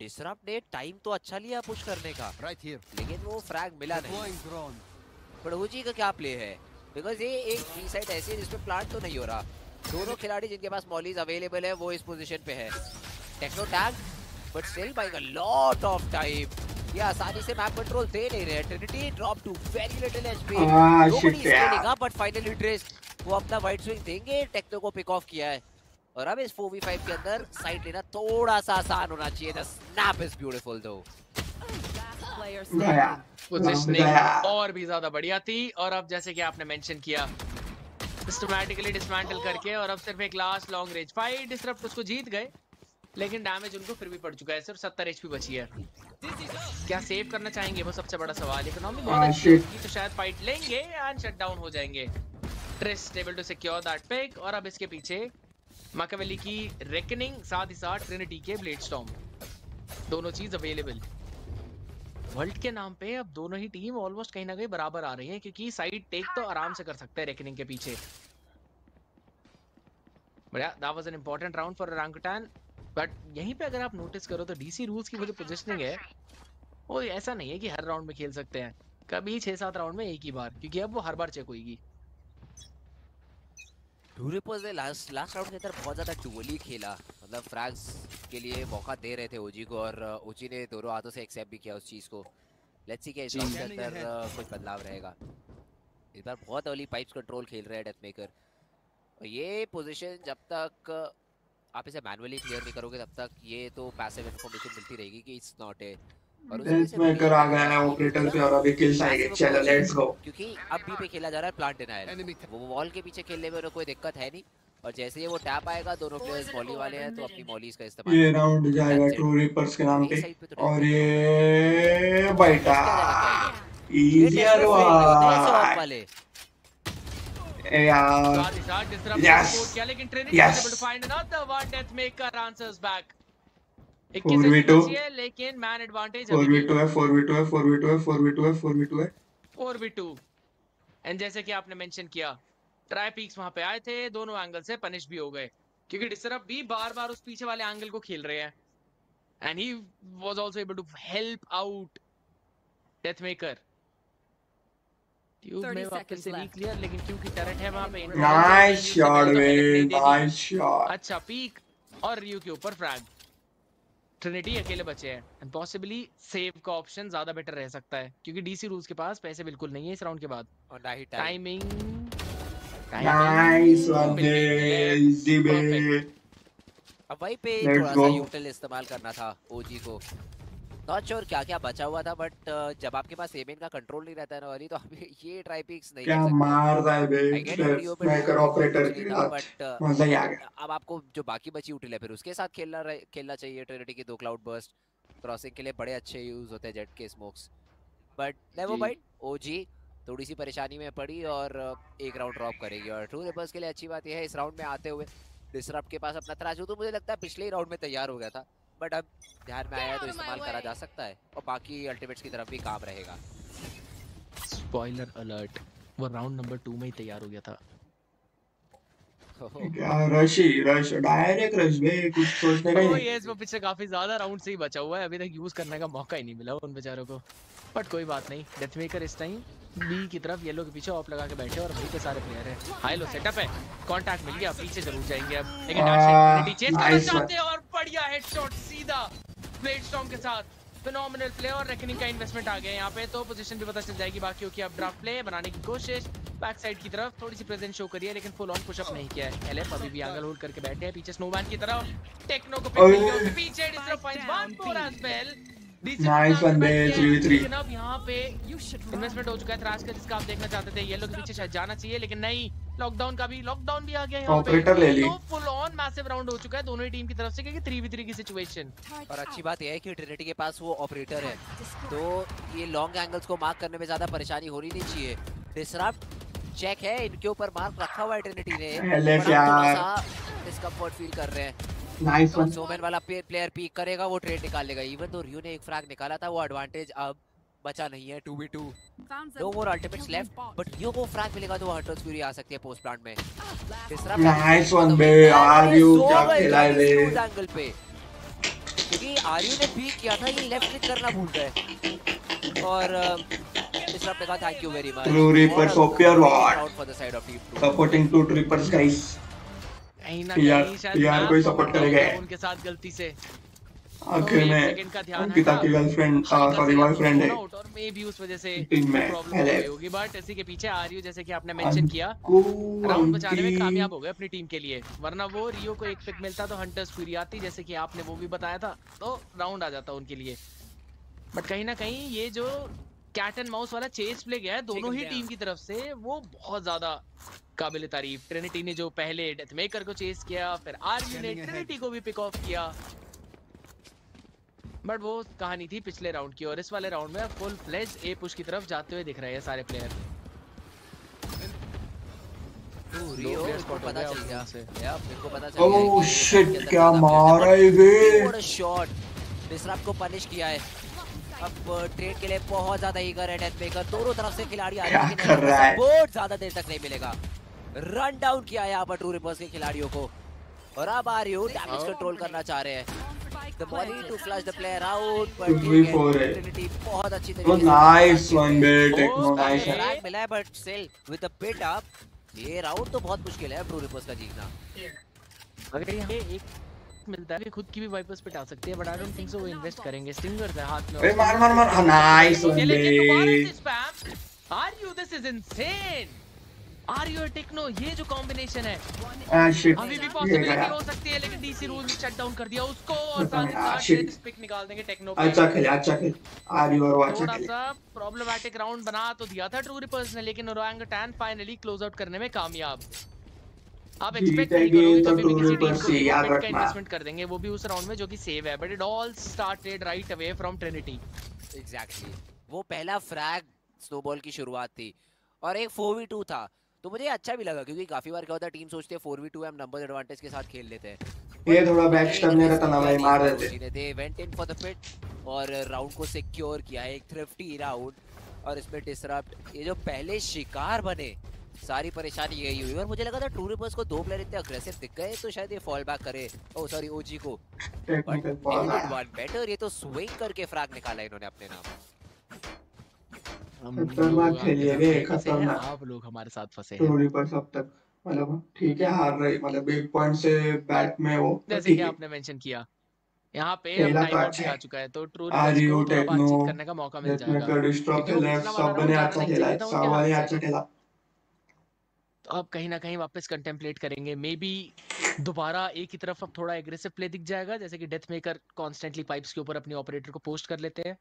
डिसरप्ट ने टाइम तो अच्छा लिया पुश करने का Right here. लेकिन वो फ्रैग मिला नहीं. पड़ोजी का क्या प्ले है? बिकॉज़ ये एक बी साइड ऐसी है जिसमें प्लांट तो नहीं हो रहा। दोनों खिलाड़ी जिनके पास मॉलीज अवेलेबल है वो इस पोजीशन पे है। Techno tag but still buying a lot of time ये आसानी से मैप कंट्रोल दे नहीं रहे Trinity drop to very little HP nobody yeah. Up but finally Trace वो अपना वाइड स्विंग देंगे टेक्नो को पिक ऑफ़ किया है। और अब इस 4v5 के अंदर साइड लेना थोड़ा सा आसान होना चाहिए। The snap is beautiful though. Positioning और भी ज़्यादा बढ़िया थी। और अब जैसे कि आपने मेंशन किया सिस्टमैटिकली डिसमेंटल करके और अब सिर्फ़ एक last long range fight Disrupt उसको जीत गए। लेकिन डैमेज उनको फिर भी पड़ चुका है। सिर्फ़ 70 एचपी बची है। क्या सेव करना चाहेंगे? वो सबसे बड़ा सवाल। इकोनॉमी बहुत Ah, अच्छी होगी तो शायद फाइट लेंगे एंड शट डाउन हो जाएँगे। Trace able to secure that pick और अब इसके पीछे माकावेली की रेकनिंग साथ ही साथ ट्रिनिटी के ब्लेड स्टॉर्म दोनों चीज़ अवेलेबल वर्ल्ड के नाम पे अब दोनों ही टीम ऑलमोस्ट कहीं ना कहीं बराबर आ रही हैं क्योंकि साइड टेक तो आराम से कर सकते हैं रेकनिंग के पीछे। बढ़िया that was an important round for Orangutan but यहीं पे अगर आप नोटिस करो तो डीसी रूल्स की वो जो पोजीशनिंग है वो ऐसा नहीं है कि हर राउंड में खेल सकते हैं। कभी छह सात राउंड में एक ही बार क्योंकि अब वो हर बार चेक होगी ने लास्ट लास्ट राउंड के अंदर बहुत ज़्यादा डुअली खेला। मतलब फ्रैग्स के लिए मौका दे रहे थे ओजी को और ओजी ने दोनों हाथों से एक्सेप्ट भी किया उस चीज़ को। लेट्स सी कि इस राउंड के अंदर कुछ बदलाव रहेगा। इस बार बहुत अर्ली पाइप्स कंट्रोल खेल रहे हैं डेथ मेकर और ये पोजीशन जब तक आप इसे मैनुअली क्लियर नहीं करोगे तब तक ये तो पैसिव इन्फॉर्मेशन मिलती रहेगी कि इट्स नॉट ए और मेकर आ गया है ऑपरेटर पे और अभी किल्स आएँगे passive चलो लेट्स गो क्योंकि अब बी पे खेला जा रहा है प्लांट डिनायल वो वॉल के पीछे खेलने में उन्हें कोई दिक्कत है नहीं। और जैसे ही वो टैप आएगा दोनों प्लेयर्स मॉली वाले हैं तो अपनी मॉलीज का इस्तेमाल ये राउंड जाएगा ट्रू रिपर्स के नाम पे। तो और ये ये इजी वाले ए यार। साथ ही साथ disrupt Yes. support किया लेकिन Trinity Yes. was able to find another one death maker answers back. 21 4v2. HP बची है लेकिन man advantage four v two है फोर वी टू है फोर वी टू है फोर वी टू है फोर वी टू है। 4v2 एंड जैसे कि आपने मेंशन किया ट्राई पीक्स वहाँ पे आए थे दोनों एंगल से पनिश भी हो गए। क्योंकि डिसरप भी बार-बार उस पीछे वाले एंगल को खेल रहे हैं। And he was also able to help out Deathmaker tube में वापस से नहीं left. क्लियर लेकिन टर्रेट है वहाँ पे नाइस शॉट वे panic नहीं देनी। नाइस शॉट अच्छा पीक और रियो के ऊपर फ्रैग ट्रिनिटी अकेले बचे हैं एंड पॉसिबली सेव का ऑप्शन ज़्यादा बेटर रह सकता है क्योंकि डीसी रूल्स के पास पैसे बिल्कुल नहीं है इस राउंड के बाद. और ना ही टाइमिंग नाइस वन बे इजी बे अब वहीं पे थोड़ा सा यूटिल इस्तेमाल करना था ओजी को. नॉट श्योर क्या क्या बचा हुआ था बट जब आपके पास एमेन का कंट्रोल नहीं रहता है ना वाली तो आप ये ट्राई पिक्स नहीं क्या मार रहा है बे स्नाइपर ऑपरेटर के but, uh, मज़ा ही आ गया। अब आपको जो बाकी बची यूटिल है फिर उसके साथ खेलना खेलना चाहिए ट्रिनिटी के दो क्लाउड बर्स्ट क्रॉसिंग के लिए बड़े अच्छे यूज़ होते हैं जेट के smokes but never. Mind OG थोड़ी सी परेशानी में पड़ी और uh, एक राउंड ड्रॉप करेगी। और ट्रू रिपर्स के लिए अच्छी बात यह है इस राउंड में आते हुए डिसरप्ट के पास अपना तराजू तो मुझे लगता है पिछले ही राउंड में तैयार हो गया था। बट अब ध्यान में आया तो इस्तेमाल करा जा सकता है और बाकी अल्टीमेट्स की तरफ़ भी काम रहेगा। स्पॉइलर अलर्ट वो राउंड नंबर 2 में ही तैयार हो गया था। क्या रश ही रश डायरेक्ट रश बे कुछ सोचने का ही तो नहीं। ये इसमें पीछे काफ़ी ज़्यादा राउंड से ही बचा हुआ है। अभी तक यूज़ करने का मौका ही नहीं मिला उन बेचारों को। बट कोई बात नहीं डेथ मेकर इस टाइम बी की तरफ़ येलो के पीछे ऑफ़ लगा के बैठे और वहीं पे सारे प्लेयर हैं। हाई लो सेटअप है। कांटेक्ट मिल गया पीछे ज़रूर जाएँगे अब। लेकिन डैश चेस करना. चाहते हैं और बढ़िया हेडशॉट सीधा ब्लेड स्टॉर्म के साथ। फिनोमिनल प्ले और रेकनिंग का इन्वेस्टमेंट आ गया यहाँ पे तो पोजीशन भी पता चल जाएगी बाकी की अब ड्राफ्ट प्ले बनाने की कोशिश। बैक साइड की तरफ़ थोड़ी सी प्रेजेंस शो करी है लेकिन फुल ऑन पुशअप नहीं किया है। एलएफ अभी भी एंगल होल्ड करके बैठे हैं पीछे स्नोमैन की तरफ़। टेक्नो को पिक मिल गया पीछे Disrupt finds one more as well DC Nice को one, target base, किया 3v3. लेकिन अब यहाँ पे इन्वेस्टमेंट हो चुका है थ्राश का जिसका आप देखना चाहते थे येलो के पीछे शायद जाना चाहिए लेकिन नहीं लॉकडाउन का भी लॉकडाउन भी आ गया यहाँ पे। Operator ले ली। तो फुल ऑन मैसिव राउंड हो चुका है दोनों ही टीम की तरफ़ से क्योंकि 3v3 की सिचुएशन और अच्छी बात यह है कि ट्रिनिटी के पास वो ऑपरेटर है। तो ये लॉन्ग एंगल्स को मार्क करने में ज़्यादा परेशानी होनी नहीं चाहिए। डिसरप्ट चेक है इनके ऊपर मार्क रखा हुआ है ट्रिनिटी ने। डिस्कम्फर्ट फील कर रहे हैं। नाइस वन सोमन वाला प्लेयर पीक करेगा वो ट्रेड निकाल लेगा इवन तो रियो ने एक फ्रैग निकाला था वो एडवांटेज अब बचा नहीं है 2v2 Found no more ultimates left but Rio को फ्रैग मिलेगा तो हंटर्स फ्यूरी आ सकती है पोस्ट प्लांट में. डिसरप्ट Nice one, बे, आर्यू क्या खेला है बे। एंगल पे. क्योंकि आर्यू ने पीक किया था ये लेफ़्ट क्लिक करना भूल गए. और डिसरप्ट ने कहा thank you very much? For the side of team supporting True Rippers guys कहीं ना PR कहीं शायद PR मैं को ही आपको support बताऊँ करेगा। तो उनके साथ गलती से। आखिर तो में अंकिता की गर्लफ्रेंड सॉरी बॉयफ्रेंड है और मे भी उस वजह से टीम में प्रॉब्लम होगी बट इसी के पीछे आर्यू जैसे कि आपने मेंशन किया। राउंड बचाने में कामयाब हो गए अपनी टीम के लिए। वरना वो रियो को एक पिक मिलता तो हंटर्स फ्यूरी आती जैसे कि आपने वो भी बताया था तो राउंड आ जाता उनके लिए। बट कहीं ना कहीं ये जो कैट एंड माउस वाला चेस प्ले गया है दोनों ही टीम की तरफ़ से वो बहुत ज़्यादा काबिल तारीफ़ ट्रिनिटी ने जो पहले डेथ मेकर को चेस किया फिर आर्मी ने ट्रिनिटी को भी पिक ऑफ़ किया बट वो कहानी थी पिछले राउंड की और इस वाले राउंड में फुल फ्लेज ए पुश की तरफ़ जाते हुए दिख रहे हैं सारे प्लेयर रियो players को पता गया चल गया उनसे। या इनको पता चल गया ओह कि शिट है को पनिश किया है अब ट्रेड के लिए बहुत ज़्यादा ईगर है डेथ मेकर दोनों तरफ़ से खिलाड़ी आ रहे क्या हैं कर रहा है? सपोर्ट ज़्यादा देर तक नहीं मिलेगा। रन डाउन किया है यहाँ पर ट्रू रिपर्स के खिलाड़ियों को। और अब आ रही हूँ डैमेज कंट्रोल करना चाह रहे हैं। The money to flush the player out पर Two v ट्रिनिटी बहुत अच्छी तो तरीके से नाइस वन बे टेक्नो Oh, नाइस मिला है but still with the pit up ये राउंड तो बहुत मुश्किल है ट्रू रिपर्स का जीतना। अगर यहाँ पे मिलता है कि खुद की भी वाइपर्स पिटा सकते हैं but I don't think so वो इन्वेस्ट करेंगे। स्टिंगर्स है हाथ में अरे मार मार मार। Nice spam are you this is insane are you Techno ये जो कॉम्बिनेशन है। अभी भी पॉसिबिलिटी हो सकती है लेकिन डीसी रूल शट डाउन कर दिया। उसको और साथ ही ah, साथ. पिक निकाल देंगे टेक्नो पे। अच्छा खेले अच्छा खेले। आर यू और अच्छा थोड़ा खेले? सा प्रॉब्लमैटिक राउंड बना तो दिया था ट्रू रिपर्स ने लेकिन Orangutan finally close out करने में कामयाब। आप एक्सपेक्ट नहीं करोगे तो कभी भी किसी टीम को याद इन्वेस्टमेंट का रखना। इन्वेस्टमेंट कर देंगे वो भी उस राउंड में जो कि सेव है but it all started right away from Trinity exactly वो पहला फ्रैग स्नोबॉल की शुरुआत थी और एक 4v2 था। तो मुझे अच्छा भी लगा क्योंकि काफ़ी बार क्या होता है टीम सोचते हैं 4v2 है हम नंबर एडवांटेज के साथ खेल लेते हैं। ये थोड़ा बैक स्टेप नहीं रहता ना भाई मार देते। देते they went in for the pit और राउंड को सिक्योर किया है एक थ्रिफ्टी राउंड और इसमें डिसरप्ट ये जो पहले शिकार बने सारी परेशानी यही हुई और मुझे लगा था ट्रू रिपर्स को दो प्लेयर इतने अग्रेसिव दिख गए तो शायद ये फॉल बैक करे। ओ सॉरी ओजी को। आया वन बेटर ये तो स्विंग करके फ्रैग निकाला इन्होंने अपने नाम। खतरनाक खेलिए बे, खतरनाक। आप लोग हमारे साथ फंसे हैं। टू रिपर्स अब तक मतलब ठीक है हार रही मतलब एक पॉइंट से बैक में वो तो जैसे कि आपने मेंशन किया यहाँ पे टाइम आउट अच्छा आ चुका है तो ट्रू को बातचीत करने का मौका मिल जाएगा। खेला सब वाला ने अच्छा खेला सबने अच्छा खेला। तो अब कहीं ना कहीं वापस कंटेम्पलेट करेंगे। मे बी दोबारा एक ही तरफ़ अब थोड़ा एग्रेसिव प्ले दिख जाएगा जैसे कि डेथ मेकर कॉन्स्टेंटली पाइप्स के ऊपर अपने ऑपरेटर को पोस्ट कर लेते हैं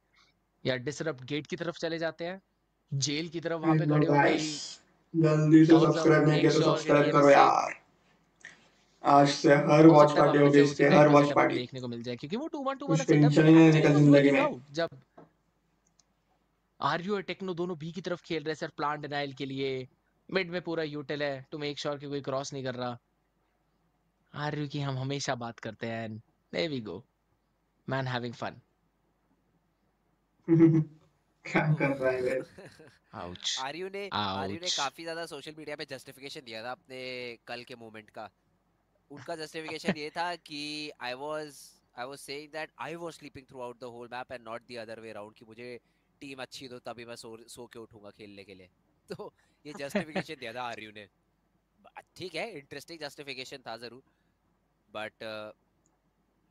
या डिसरप्ट गेट की तरफ़ चले जाते हैं। जेल की तरफ़ वहाँ पे खड़े होकर गाइस जल्दी से सब्सक्राइब नहीं किया तो सब्सक्राइब करो यार। आज से हर वॉच पार्टी होगी इसके हर वॉच पार्टी देखने को मिल जाए क्योंकि वो 2 1 2 वाला सेटअप टेंशन ही नहीं निकल ज़िंदगी में। जब आरयू और टेक्नो दोनों बी की तरफ़ खेल रहे हैं सर प्लांट डिनाइल के लिए। मिड में पूरा यूटिल है टू मेक श्योर कि कोई क्रॉस नहीं कर रहा। आरयू की हम हमेशा बात करते हैं and there we go man having fun क्या कर रहा है आउच आर्यू ने आर्यू ने काफ़ी ज़्यादा सोशल मीडिया पे जस्टिफिकेशन दिया था अपने कल के मोमेंट का। उनका जस्टिफिकेशन ये था कि I was I was saying that I was sleeping throughout the whole map and not the other way around कि मुझे टीम अच्छी दो तभी मैं सो सो के उठूँगा खेलने के लिए। तो ये जस्टिफिकेशन दिया था आर्यू ने। ठीक है इंटरेस्टिंग जस्टिफिकेशन था ज़रूर। बट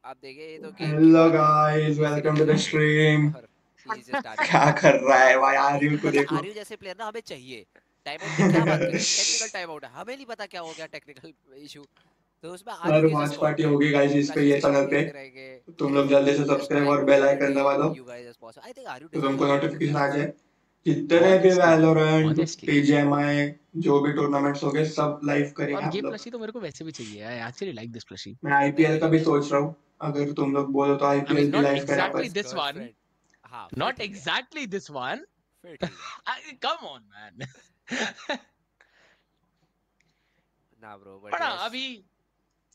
आप देखिए ये तो hello guys welcome to the stream. क्या कर रहा है भाई आर्यू को देखो। आर्यू जैसे प्लेयर ना हमें चाहिए। टाइम आउट क्या बात टेक्निकल टाइम आउट है हमें नहीं पता क्या हो गया टेक्निकल इशू तो उसमें सर वॉच पार्टी होगी गाइस इस पे ये चैनल पे। तुम लोग जल्दी से सब्सक्राइब और बेल आइकन दबा दो। तो तुमको नोटिफिकेशन आ जाए। जितने भी वैलोरेंट. पीजीएमआई जो भी टूर्नामेंट्स हो गए सब लाइव करेंगे और ये प्लशी तो मेरे को वैसे भी चाहिए I actually like this plushie मैं आईपीएल का भी सोच रहा हूँ। अगर तुम लोग बोलो तो आईपीएल भी लाइव करा exactly पर this one. हाँ not exactly this one come on man ना ब्रो पर हाँ, अभी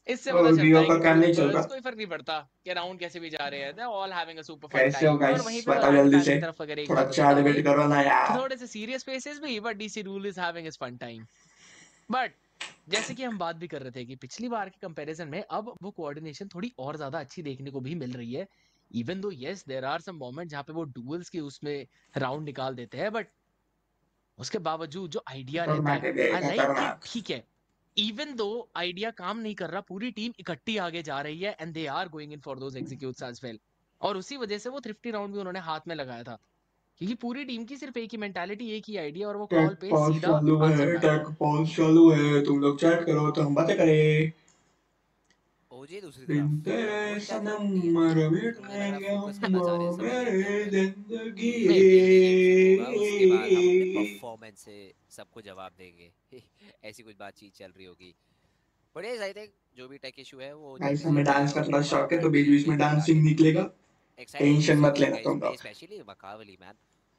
इससे पता चलता है का काम नहीं चल रहा। कोई फ़र्क नहीं पड़ता कि राउंड कैसे भी जा रहे हैं they all having a super fun time और? वहीं पे Orangutan जल्दी से। तरफ़ अगर एक थोड़ा चार डिबेट करो ना यार थोड़े से सीरियस प्लेसेस भी but DC Rule is having his fun time but जैसे कि हम बात भी कर रहे थे कि पिछली बार के कंपैरिजन में अब वो कोऑर्डिनेशन थोड़ी और ज़्यादा अच्छी देखने को भी मिल रही है even though yes there are some moment जहाँ पे वो डुअल्स के उसमें राउंड निकाल देते हैं बट उसके बावजूद जो आइडिया रहता है है आई लाइक ठीक है इवन दो आइडिया काम नहीं कर रहा पूरी टीम इकट्ठी आगे जा रही है and they are going in for those executes as well और उसी वजह से वो थ्रिफ्टी राउंड भी उन्होंने हाथ में लगाया था। क्योंकि पूरी टीम की सिर्फ़ एक ही मेंटालिटी एक ही आइडिया और वो कॉल पे सीधा चालू है टेक पॉज चालू है। तुम लोग चैट करो तो हम बातें करें। दूसरी मुझे अपने परफॉर्मेंस से सबको जवाब देंगे ऐसी कुछ बातचीत चल रही होगी बट यस आई थिंक जो भी टेक इशू है वो गाइस हमें डांस का थोड़ा शौक है तो बीच बीच में डांसिंग निकलेगा टेंशन मत लेना तुम लोग स्पेशली मकावली मैन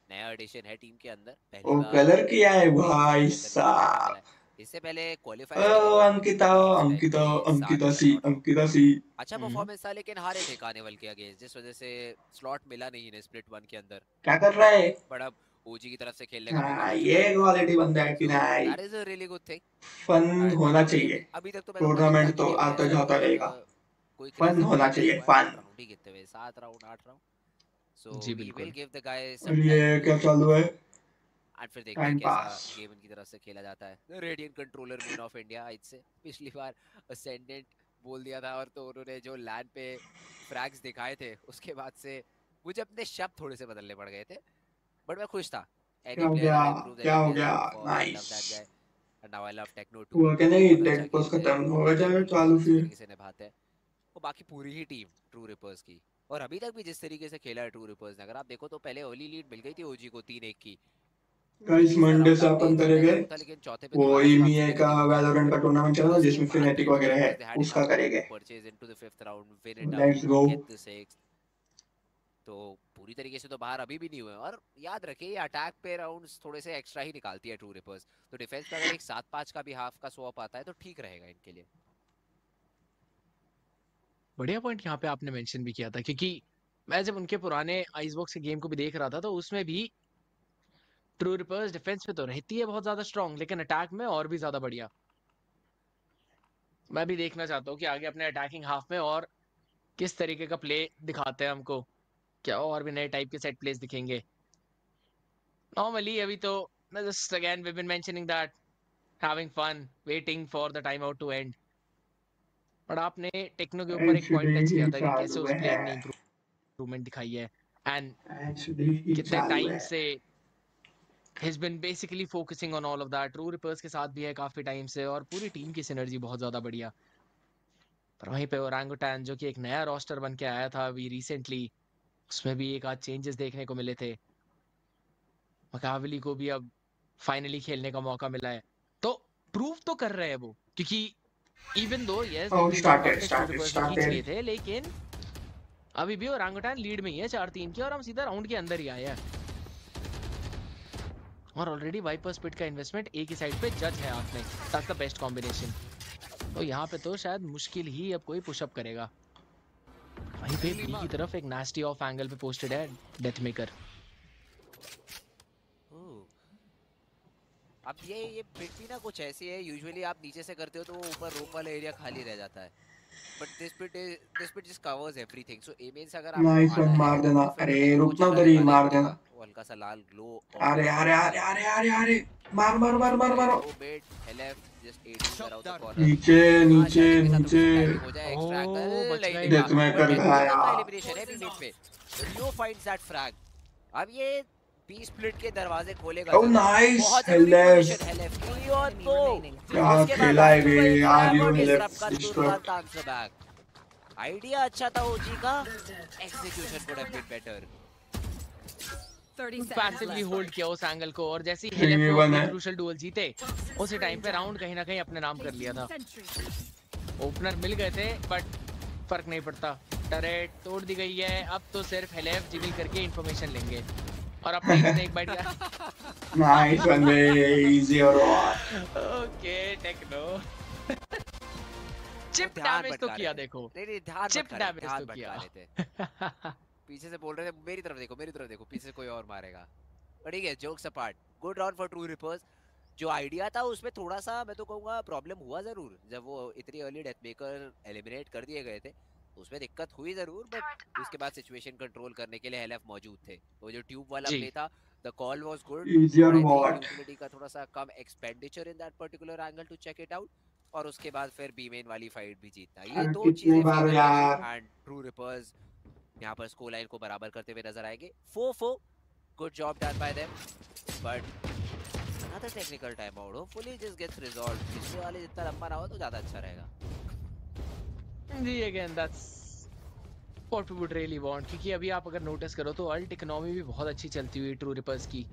नया एडिशन है टीम के अंदर पहली ओ बार कलर किया है भाई साहब इससे पहले क्वालीफाई ओ अंकिता अंकिता अंकिता सी अंकिता सी। अच्छा हम्म। परफॉर्मेंस था लेकिन हारे थे कार्निवल के अगेंस्ट जिस वजह से स्लॉट मिला नहीं इन्हें स्प्लिट वन के अंदर। क्या कर रहा है? अब ओजी की तरफ़ से खेलने का हाँ ये क्वालिटी बंदा है कि नहीं that is a really good thing. Fun होना चाहिए। अभी तक तो देखा तो आता जाता रहेगा। कोई crazy होना चाहिए, है, fun। round कितने हुए सात राउंड आठ राउंड सो जी, वी बिल्कुल। विल गिव द और ये क्या चालू है? एंड फिर देखते हैं कैसा गेम इनकी तरफ़ से खेला जाता है। Radiant controller man of India आज से पिछली बार असेंडेंट बोल दिया था और तो उन्होंने जो लैंड पे फ्रैग्स दिखाए थे उसके बाद से मुझे अपने शब्द थोड़े से बदलने पड़ गए थे। बट मैं खुश था। Any क्या हो गया? क्या हो गया? now I love Techno too. हुआ क्या नहीं बहुत अच्छा टेक पोस्ट हैं, खत्म हो बहुत जाएगा चालू फिर। तरीके से निभाते हैं। और बाकी पूरी ही टीम ट्रू रिपर्स की। और अभी तक भी जिस तरीके से खेला है ट्रू रिपर्स ने अगर आप देखो तो पहले अर्ली लीड मिल गई थी ओजी को तीन एक की। गाइस मंडे से अपन करेंगे वो ईमीए का वैलोरेंट का टूर्नामेंट चल रहा है जिसमें फिनेटिक वगैरह है उसका करेंगे। Round, win it Let's out, go. get the sixth. तो पूरी तरीके से तो बाहर अभी भी नहीं हुए और याद रखिए ये अटैक पे राउंड्स थोड़े से एक्स्ट्रा ही निकालती है ट्रू रिपर्स तो डिफेंस पे अगर एक सात पाँच का भी हाफ़ का स्वॉप आता है तो ठीक रहेगा इनके लिए। बढ़िया पॉइंट यहाँ पे आपने मेंशन भी किया था क्योंकि मैं जब उनके पुराने आइसबॉक्स के गेम को भी देख रहा था तो उसमें भी ट्रू रिपर्स डिफेंस पे तो रहती है बहुत ज़्यादा स्ट्रांग लेकिन अटैक में और भी ज़्यादा बढ़िया। मैं भी देखना चाहता हूँ कि आगे अपने अटैकिंग हाफ़ में और किस तरीके का प्ले दिखाते हैं हमको। क्या और भी नए टाइप के सेट प्लेस दिखेंगे। नॉर्मली अभी तो just again we been mentioning that having fun waiting for the time out to end but आपने टेक्नो के ऊपर एक पॉइंट टच किया था कि कैसे उस प्लेयर ने इंप्रूवमेंट दिखाई है। एंड कितने टाइम से has been basically focusing on all of that. True Rippers के साथ भी है काफ़ी टाइम से और पूरी टीम की सिनर्जी बहुत ज़्यादा बढ़िया। पर वहीं पे ओरंगुटैन जो कि एक नया रोस्टर बन के आया था अभी रिसेंटली उसमें भी एक आध चेंजेस देखने को मिले थे। मकावली को भी अब फाइनली खेलने का मौका मिला है। तो प्रूव तो कर रहे हैं वो क्योंकि इवन दो यस थे लेकिन अभी भी ओरंगुटैन लीड में ही है चार तीन की और हम सीधा राउंड के अंदर ही आए हैं। और ऑलरेडी वाइपर स्पिट का इन्वेस्टमेंट एक ही साइड पे जज है में. दैट्स द बेस्ट कॉम्बिनेशन तो यहाँ पे तो शायद मुश्किल ही अब कोई पुशअप करेगा. वहीं पे बी की तरफ़ एक नास्टी ऑफ़ एंगल पे पोस्टेड है डेथ मेकर अब ये ये पिट ना कुछ ऐसी है यूजुअली आप नीचे से करते हो तो वो ऊपर रोप वाला एरिया खाली रह जाता है. But this pit this pit just covers everything so से अगर आप Nice one, मार देना। अरे, रुकना उधर ही, मार देना। हल्का सा लाल ग्लो अरे अरे अरे अरे अरे अरे मार मार मार मार मारो mid LF just edging around the corner नीचे नीचे नीचे हो जाए एक्स्ट्रा एंगल। नहीं Death maker गया। एलिमिनेशन है मिड पे रियो फाइंड्स दैट फ्रैग अब ये बी स्प्लिट के दरवाजे खोलेगा Oh, है की और तो? क्या खेला है बे, यार, यो। आइडिया अच्छा था ओजी का. Execution could have been better 30 passively hold किया उस एंगल को और जैसे ही। क्रूशियल डुअल जीते उसी टाइम पे राउंड कहीं ना कहीं अपने नाम कर लिया था। ओपनर मिल गए थे बट फ़र्क नहीं पड़ता। टरेट तोड़ दी गई है। अब तो सिर्फ़ हेलेफ जिगल करके इंफॉर्मेशन लेंगे। और अपने स्नेक बाइट नाइस वन बे इजी और ओके टेक्नो चिप डैमेज तो किया देखो। नहीं नहीं ध्यान damage ध्यान तो किया। पीछे से बोल रहे थे मेरी तरफ़ देखो मेरी तरफ़ देखो पीछे से कोई और मारेगा। ठीक है jokes apart good round for True Rippers जो आइडिया था उसमें थोड़ा सा मैं तो कहूँगा प्रॉब्लम हुआ ज़रूर जब वो इतनी अर्ली डेथ मेकर एलिमिनेट कर दिए गए थे। उसमें दिक्कत हुई ज़रूर बट उसके बाद सिचुएशन कंट्रोल करने के लिए एलएफ मौजूद थे। वो जो ट्यूब वाला प्ले था the call was good or what? का थोड़ा सा कम expenditure in that particular angle to check it out और उसके बाद फिर बी मेन वाली फाइट भी जीतना। ये दो चीज़ें बार यार। एंड ट्रू रिपर्स यहाँ पर स्कोर लाइन को बराबर करते हुए नज़र आएँगे। 4-4 good job done by them but another technical time out hopefully just gets resolved. पिछले वाले जितना लंबा ना हो तो ज़्यादा अच्छा रहेगा। जी again that's what we would really want क्योंकि अभी आप अगर नोटिस करो तो अल्ट इकोनॉमी भी बहुत अच्छी चलती हुई ट्रू रिपर्स की।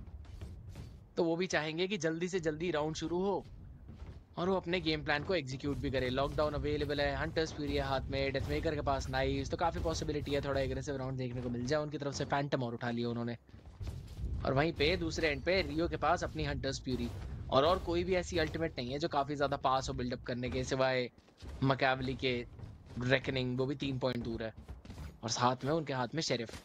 तो वो भी चाहेंगे कि जल्दी से जल्दी राउंड शुरू हो और वो अपने गेम प्लान को एग्जीक्यूट भी करे। लॉकडाउन अवेलेबल है हंटर्स फ्यूरी है हाथ में डेथ मेकर के पास नाइस तो काफ़ी पॉसिबिलिटी है थोड़ा एग्रेसिव राउंड देखने को मिल जाए। उनकी तरफ़ से फैंटम और उठा लिया उन्होंने। और वहीं पे दूसरे एंड पे रियो के पास अपनी हंटर्स फ्यूरी और और कोई भी ऐसी अल्टीमेट नहीं है जो काफ़ी ज़्यादा पास हो बिल्डअप करने के सिवाय मकैवली के रेकनिंग वो भी तीन पॉइंट दूर है। और साथ में उनके हाथ में शेरिफ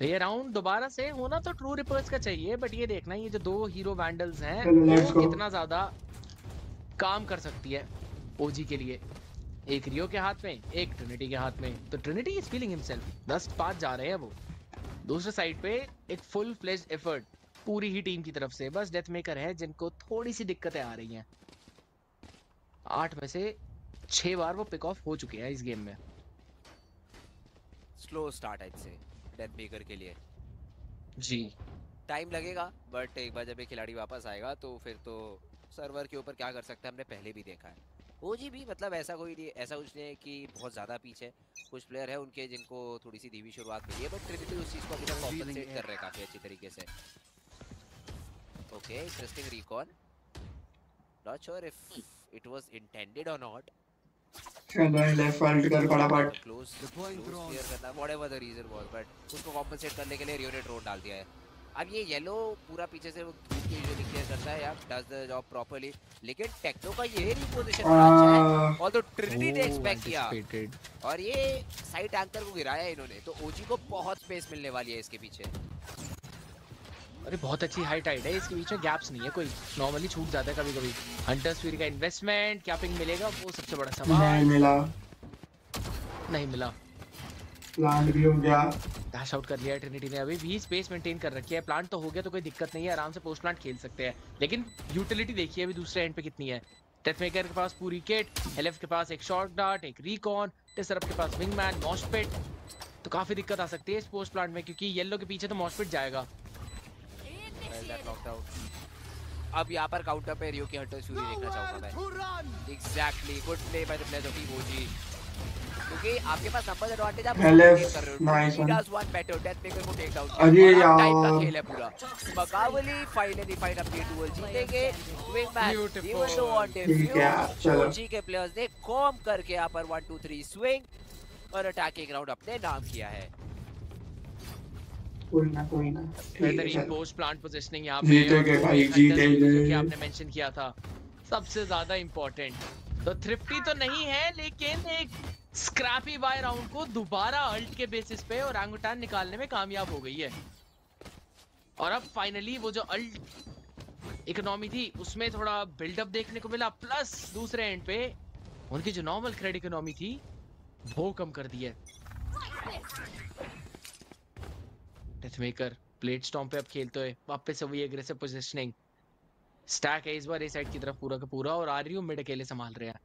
तो ये राउंड दोबारा से होना तो ट्रू रिपर्स का चाहिए बट ये देखना ये जो दो हीरो वैंडल्स हैं वो कितना ज़्यादा काम कर सकती है ओजी के लिए। एक रियो के हाथ में एक ट्रिनिटी के हाथ में। तो ट्रिनिटी इज़ फीलिंग हिमसेल्फ दस पाँच जा रहे हैं वो। दूसरे साइड पे एक फुल फ्लेज एफर्ट पूरी ही टीम की तरफ़ से। बस डेथ मेकर है जिनको थोड़ी सी दिक्कतें आ रही हैं। आठ में से छह बार वो पिक ऑफ़ हो चुके हैं इस गेम में। स्लो स्टार्ट है से डेथ मेकर के लिए। जी। टाइम लगेगा बट एक बार जब ये खिलाड़ी वापस आएगा तो फिर तो सर्वर के ऊपर क्या कर सकते हैं हमने पहले भी देखा है। ओजी भी मतलब ऐसा कोई नहीं ऐसा कुछ नहीं है कि बहुत ज़्यादा पीछे कुछ प्लेयर है उनके जिनको थोड़ी सी धीमी शुरुआत मिली है बट ट्रिनिटी उस चीज़ को अभी तक कॉम्पनसेट कर रहे हैं काफ़ी अच्छी तरीके से। Okay interesting recall not sure if it was intended और नॉट चलो लेफ़्ट वाल्ट कर फटाफट। क्लोज क्लियर करना whatever the reason was but उसको कॉम्पनसेट करने के लिए रियो ने ड्रोन डाल दिया है। अब ये येलो पूरा पीछे से धूप के क्लियर करता है यार डज द जॉब प्रॉपर्ली लेकिन टेक्नो का ये रिपोजिशन अच्छा है। और तो ट्रिनिटी ने एक्सपेक्ट किया। और ये साइड एंकर को गिराया इन्होंने तो ओजी को बहुत स्पेस मिलने वाली है इसके पीछे। अरे बहुत अच्छी हाइट हाइट है इसके बीच में गैप्स नहीं है कोई। नॉर्मली छूट जाता है कभी कभी हंटर्स फ्यूरी का इन्वेस्टमेंट क्या पिंग मिलेगा? वो सबसे बड़ा सवाल। नहीं मिला। नहीं मिला। प्लांट भी हो गया। डैश आउट कर लिया ट्रिनिटी ने अभी। भी स्पेस मेंटेन कर रखी है। प्लांट तो हो गया तो कोई दिक्कत नहीं है। आराम से पोस्ट प्लांट खेल सकते हैं। लेकिन यूटिलिटी देखिए अभी दूसरे एंड पे कितनी है। डेथ मेकर के पास पूरी किट एलएफ के पास एक शॉर्ट डार्ट एक रिकॉन टेसरप के पास विंगमैन मॉस्पिट तो काफ़ी दिक्कत आ सकती है इस पोस्ट प्लांट में क्योंकि येलो के पीछे तो मॉस्पिट जाएगा। That knocked अब यहाँ पर काउंटर पे रियो की हंटर्स फ्यूरी देखना चाहूँगा मैं। Exactly good play by the player of OG क्योंकि आपके पास नंबर एडवांटेज आप कर रहे हो. Does one better Death Maker को टेक डाउन अरे टाइम का यार। खेल है पूरा। मकावली फाइनली फाइट अपनी डुअल जीतेंगे wingman Beautiful. Even though on ठीक है, चलो। ओजी के प्लेयर्स ने कॉम करके यहाँ पर 1 2 3 स्विंग और अटैकिंग राउंड अपने नाम किया है। कोई ना कोई ना। बेहतरीन पोस्ट प्लांट पोजीशनिंग यहाँ पे जीतेंगे भाई, जीतेंगे। जो कि आपने मेंशन किया था सबसे ज़्यादा इम्पोर्टेंट तो थ्रिफ्टी तो नहीं है लेकिन एक स्क्रैपी बाय राउंड को दोबारा अल्ट के बेसिस पे और एंगुटान निकालने में कामयाब हो गई है। और अब फाइनली वो जो अल्ट इकोनॉमी थी उसमें थोड़ा बिल्डअप देखने को मिला प्लस दूसरे एंड पे उनकी जो नॉर्मल क्रेडिट इकोनॉमी थी वो कम कर दी है। डेथ मेकर प्लेट स्टॉम पे अब खेलते हुए वापस से वही एग्रेसिव पोजीशनिंग स्टैक है इस बार ए साइड की तरफ़ पूरा का पूरा और आ रही मिड अकेले संभाल रहे हैं.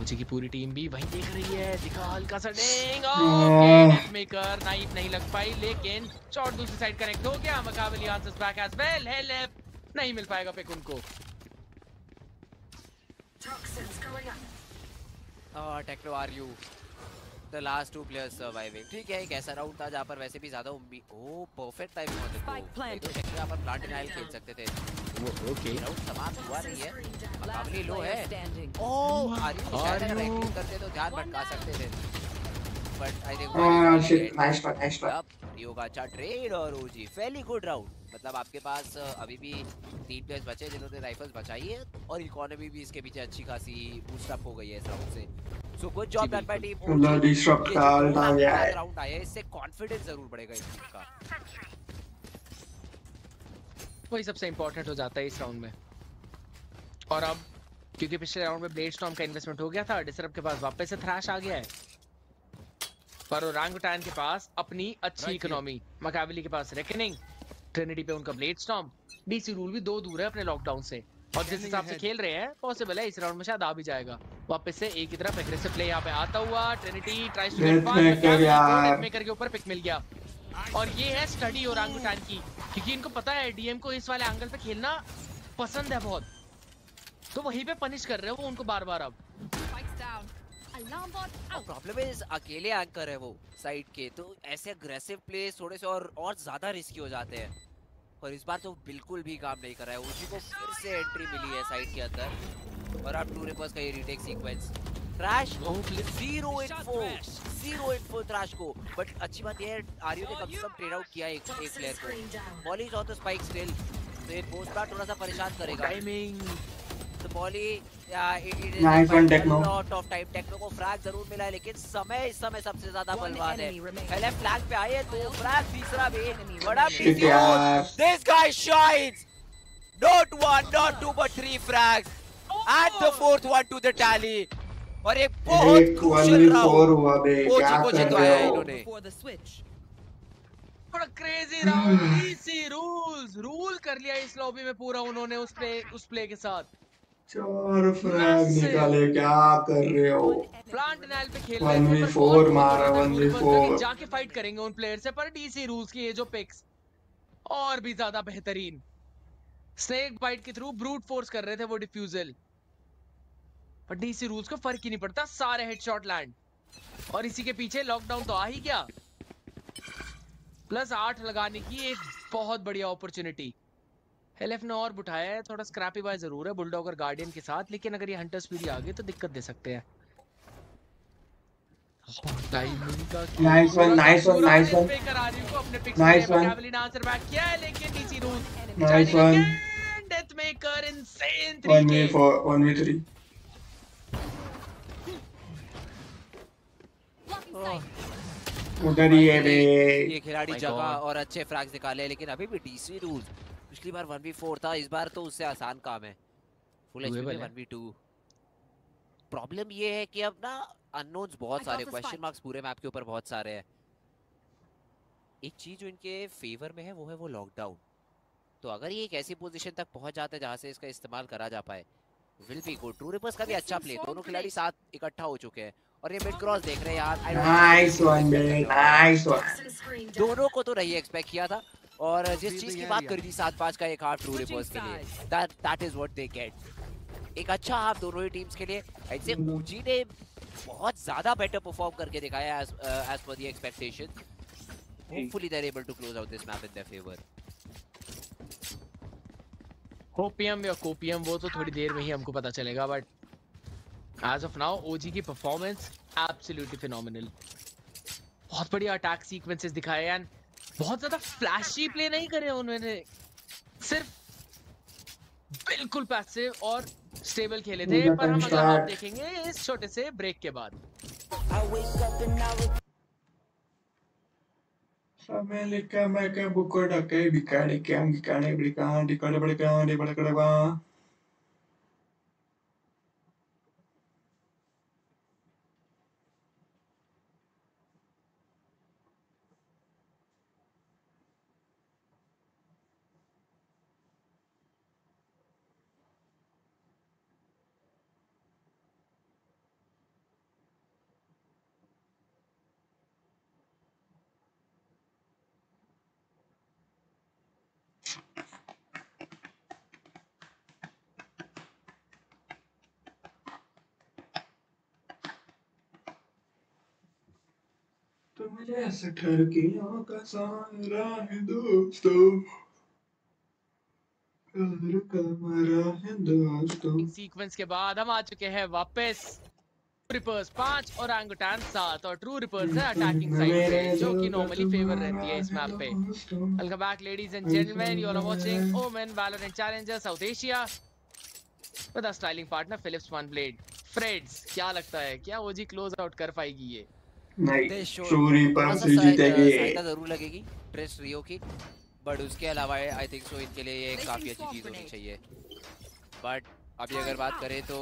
ओजी की पूरी टीम भी वहीं देख रही है दिखा हल्का सा डिंग आह। मेकर नाइफ नहीं लग पाई लेकिन शॉट दूसरी साइड कनेक्ट हो गया Makaveli answers back as well है लेफ़्ट नहीं मिल पाएगा पिक उनको. और Techno are you the last two players surviving ठीक है एक ऐसा राउंड था जहाँ पर वैसे भी ज़्यादा उम्मीद ओ परफेक्ट टाइम द तो यहाँ पर प्लांट नाइल खेल सकते थे। ओके राउंड समाप्त हुआ नहीं है। मुकाबले लो है। ओ आर यू शायद अगर. एक्टिव करते तो ध्यान भटका सकते थे। But I think try, nice try. Rio का अच्छा ट्रेड और ओजी फेली गुड राउंड मतलब आपके पास अभी भी तीन प्लेयर्स बचे हैं जिन्होंने राइफल्स बचाई है और इकोनॉमी भी इसके पीछे अच्छी खासी बूस्ट अप हो गई है इस राउंड से। So good job done by team. Round आया इससे कॉन्फिडेंस ज़रूर बढ़ेगा इस टीम का। वही सबसे इंपॉर्टेंट हो जाता है इस राउंड में। और अब क्योंकि पिछले राउंड में ब्लेड स्टॉर्म का इन्वेस्टमेंट हो गया था डिसरप के पास वापस से थ्रैश आ गया है। पर ओरांगुटान के पास अपनी अच्छी इकोनॉमी मकाबली के पास रेकनिंग ट्रिनिटी पे उनका ब्लेड स्टॉर्म डीसी रूल भी दो दूर है अपने लॉकडाउन से। और जिस हिसाब से खेल रहे हैं पॉसिबल है इस राउंड में शायद आ भी जाएगा। वापस से एक ही तरफ़ एग्रेसिव प्ले यहाँ पे आता हुआ। ट्रिनिटी ट्राइज टू गेट यार। मेकर के ऊपर पिक मिल गया। और ये है स्टडी ओरांगुटान की। क्योंकि इनको पता है डीएम को इस वाले एंगल पे खेलना पसंद है बहुत। तो वहीं पे पनिश कर रहे हो वो उनको बार बार अब प्रॉब्लम है अकेले एंकर है वो साइड के तो ऐसे अग्रेसिव प्लेस थोड़े से और और ज़्यादा रिस्की हो जाते हैं। और इस बार तो बिल्कुल भी काम नहीं कर रहा है। उसी को फिर से एंट्री मिली है साइड के अंदर। और अब टू रिपर्स का ये retake sequence trash zero in four zero in four trash को। बट अच्छी बात ये है आर्यू ने कम से कम ट्रेड आउट किया है एक एक प्लेयर को। Is on the spike still तो ये पोस्ट थोड़ा सा परेशान करेगा। टाइमिंग तो मॉली या it is Nice one, lot of time Techno को फ्रैग ज़रूर मिला है लेकिन समय इस समय सबसे ज़्यादा बलवान है। पहले फ्लैग पे आए तो फ्रैग तीसरा भी। बड़ा this guy shines not one not two but three frags. And the fourth one to the tally. और एक बहुत क्रूशियल राउंड हुआ बे कोची क्या को कर जितवाया रहे हो? इन्होंने। बड़ा crazy round DC Rule's rule कर लिया इस लॉबी में पूरा उन्होंने उस प्ले उस प्ले के साथ। चार फ्रैग निकाले क्या कर रहे हो? प्लांट नाइल पे खेल 1v4 मारा, 1v4 जाके फाइट करेंगे उन प्लेयर से पर डीसी रूल्स की ये जो पिक्स और भी ज़्यादा बेहतरीन। स्नेक बाइट के थ्रू ब्रूट फोर्स कर रहे थे वो डिफ्यूजल पर डीसी रूल्स को फ़र्क ही नहीं पड़ता सारे हेडशॉट लैंड और इसी के पीछे लॉकडाउन तो आ ही गया। प्लस आठ लगाने की एक बहुत बढ़िया अपॉर्चुनिटी एलएफ ने और बुठाया है थोड़ा स्क्रैपी बाय ज़रूर है बुलडॉग और गार्डियन के साथ लेकिन अगर ये हंटर स्पीड आ गए तो दिक्कत दे सकते हैं। रही को अपने पिक्स Nice में one. कैवलिन आंसर बैक किया है लेकिन DC Rule Nice one. Death Maker insane one v 3k four one v three Blocking sight. उधर ही है बे ये खिलाड़ी जगह और अच्छे फ्रैग्स निकाले लेकिन अभी भी डीसी रूल्स पिछली बार 1v4 था इस बार तो उससे आसान काम है। फुल एचपी में 1v2 प्रॉब्लम ये है कि अब ना अननोन्स बहुत सारे क्वेश्चन मार्क्स पूरे मैप के ऊपर बहुत सारे हैं। एक चीज़ जो इनके फेवर में है वो है वो लॉकडाउन तो अगर ये एक ऐसी पोजीशन तक पहुँच जाते हैं जहाँ से इसका इस्तेमाल करा जा पाए will be good True Rippers का भी अच्छा प्ले दोनों खिलाड़ी साथ इकट्ठा हो चुके हैं। और ये मिड क्रॉस देख रहे हैं यार नाइस वन नाइस वन दोनों को तो नहीं एक्सपेक्ट किया था। और जिस चीज़ की बात करी थी सात पाँच का एक हाफ़ ट्रू Switching रिवर्स के लिए that that is what they get एक अच्छा हाफ़ दोनों ही टीम्स के लिए ऐसे ऊजी ने बहुत ज़्यादा बेटर परफॉर्म करके दिखाया as as per the expectation hopefully they are able to close out this map in their favour hopium या कोपियम वो तो थोड़ी देर में ही हमको पता चलेगा but as of now OG की परफॉर्मेंस एब्सोल्युटली फिनोमिनल बहुत बढ़िया अटैक सीक्वेंसेस दिखाए एंड बहुत ज़्यादा फ्लैशी प्ले नहीं करे उन्होंने। सिर्फ़ बिल्कुल पैसिव और स्टेबल खेले थे पर हम अगला हाफ़ देखेंगे इस छोटे से ब्रेक के बाद। समय लिखा मैं क्या बुक डके बिकाड़े क्या बिकाड़े बिका डिकाड़े मुझे का है दोस्तों। सीक्वेंस के बाद हम आ चुके हैं वापस। रिपर्स पाँच और एंगोटान सात और ट्रू रिपर्स है अटैकिंग साइड पे जो कि नॉर्मली फेवर रहती है इस मैप पे। Welcome back ladies and gentleman you are watching Omen Valorant Challenger South Asia with a styling partner Philips One Blade friends क्या लगता है? क्या ओजी क्लोज आउट कर पाएगी ये? नहीं They show- चोरी पर थोड़ा सा से जीतेगी सहायता ज़रूर लगेगी ट्रेस रियो की बट उसके अलावा आई थिंक सो इनके लिए ये काफ़ी अच्छी चीज़ होनी चाहिए बट अभी अगर बात करें तो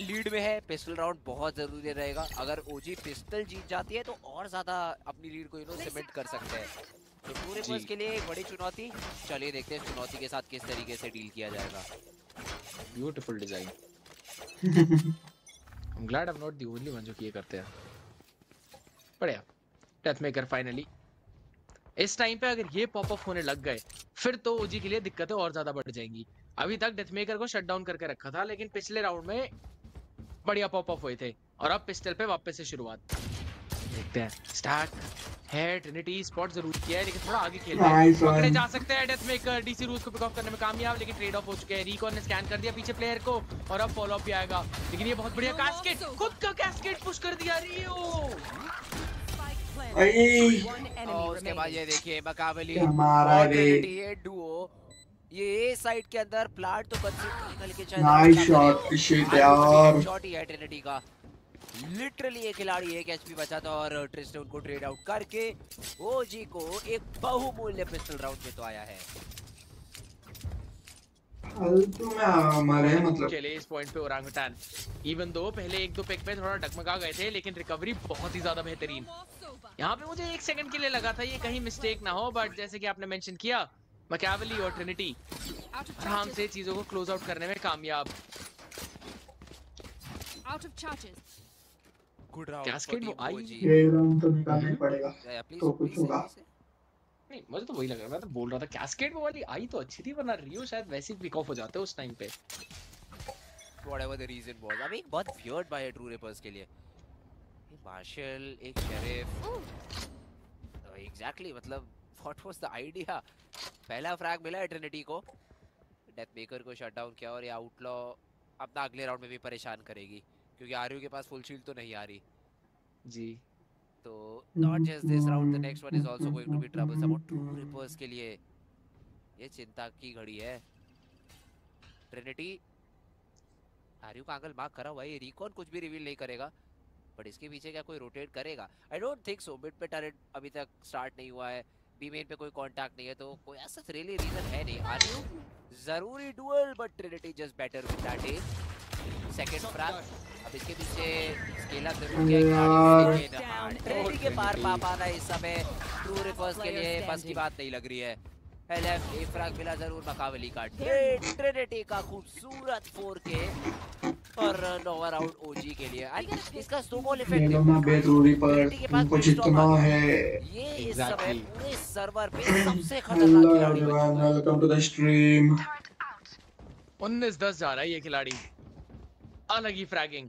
लीड में है पिस्टल राउंड बहुत ज़रूरी रहेगा अगर ओजी पिस्टल जीत जाती है तो और ज़्यादा अपनी लीड को इन्हों सीमेंट कर सकते हैं तो पूरे। बस के लिए एक बड़ी चुनौती चलिए देखते हैं चुनौती के साथ किस तरीके से डील किया जाएगा beautiful design I'm glad I'm not the only one जो ये करते हैं। बढ़िया। डेथ मेकर फाइनली इस टाइम पे अगर ये पॉप अप होने लग गए फिर तो ओजी के लिए दिक्कतें और ज़्यादा बढ़ जाएँगी। अभी तक डेथ मेकर को शट डाउन करके रखा था लेकिन पिछले राउंड में बढ़िया पॉप अप हुए थे। और अब पिस्टल पे वापस से शुरुआत। देखते हैं। स्टैक है ट्रिनिटी स्पॉट ज़रूर किया है लेकिन थोड़ा आगे खेल रहे हैं। पकड़े जा सकते हैं डेथ मेकर डीसी रूस को पिक ऑफ़ करने में कामयाब लेकिन ट्रेड ऑफ़ हो चुके हैं। रिकॉन ने स्कैन कर दिया पीछे प्लेयर को और अब फॉलो अप भी आएगा। लेकिन ये बहुत बढ़िया कैस्केट खुद का कैस्केट पुश कर दिया रियो उसके बाद. ये देखिए मकाबली डुओ ए साइड के अंदर प्लांट तो कंसीड निकल के नाइस शॉट शिट यार। शॉट ही है ट्रिनिटी का। लिटरली ये खिलाड़ी एक एचपी बचा था और ट्रिस्ट ने उनको ट्रेड आउट करके ओजी को एक बहुमूल्य पिस्टल राउंड में तो आया है। फालतू में आ- मतलब। चले इस पॉइंट पे ओरांगुटान। इवन दो पहले एक दो पिक पे थोड़ा डगमगा गए थे लेकिन रिकवरी बहुत ही ज़्यादा बेहतरीन। यहाँ पे मुझे एक सेकंड के लिए लगा था ये कहीं मिस्टेक ना हो बट जैसे कि आपने मेंशन किया मकैवली और ट्रिनिटी आराम से चीज़ों को क्लोज आउट करने में कामयाब। Out of charges. Good round Cascade वो आई ये राउंड तो निकालना पड़ेगा तो कुछ होगा। नहीं मुझे तो वही लग रहा मैं तो बोल रहा था कैस्केड वाली आई तो अच्छी थी वरना रियो शायद वैसे ही पिक ऑफ़ हो जाते उस टाइम पे। Whatever the reason was. अभी एक बहुत weird बाय ट्रू रेपर्स के लिए। एक मार्शल एक शेरिफ एग्जैक्टली मतलब व्हाट वाज द आइडिया पहला फ्रैग मिला है ट्रिनिटी को। डेथ मेकर को शट डाउन किया और ये आउटलॉ अपना अगले राउंड में भी परेशान करेगी। क्योंकि आरयू के पास फुल शील्ड तो नहीं आ रही। जी। तो not just this round the next one is also going to be troublesome और ट्रू रिपर्स के लिए ये चिंता की घड़ी है। ट्रिनिटी आर्यू का एंगल मार्क करा हुआ है? रिकॉन कुछ भी रिवील नहीं करेगा बट इसके पीछे क्या कोई रोटेट करेगा? I don't think so mid पे टर्रेट अभी तक स्टार्ट नहीं हुआ है। बी मेन पे कोई कांटेक्ट नहीं है तो कोई ऐसा रियली रीजन है नहीं। आर्यू ज़रूरी duel but Trinity just better with that is second frag अब इसके पीछे स्केल ज़रूर किया के पार पा पाना इस समय। ट्रू रिवर्स के लिए बस की बात नहीं लग रही है। एलएफ मिला ज़रूर मकावली का। ट्रिनिटी का खूबसूरत 4K और नोवा राउंड ओजी के लिए। आई गेस इसका स्नोबॉल इफ़ेक्ट पर तुमको जितना है। ये इस समय पूरे सर्वर पे सबसे खतरनाक खिलाड़ी वेलकम टू द स्ट्रीम 19 10 जा रहा है ये खिलाड़ी। अलग ही फ्रैगिंग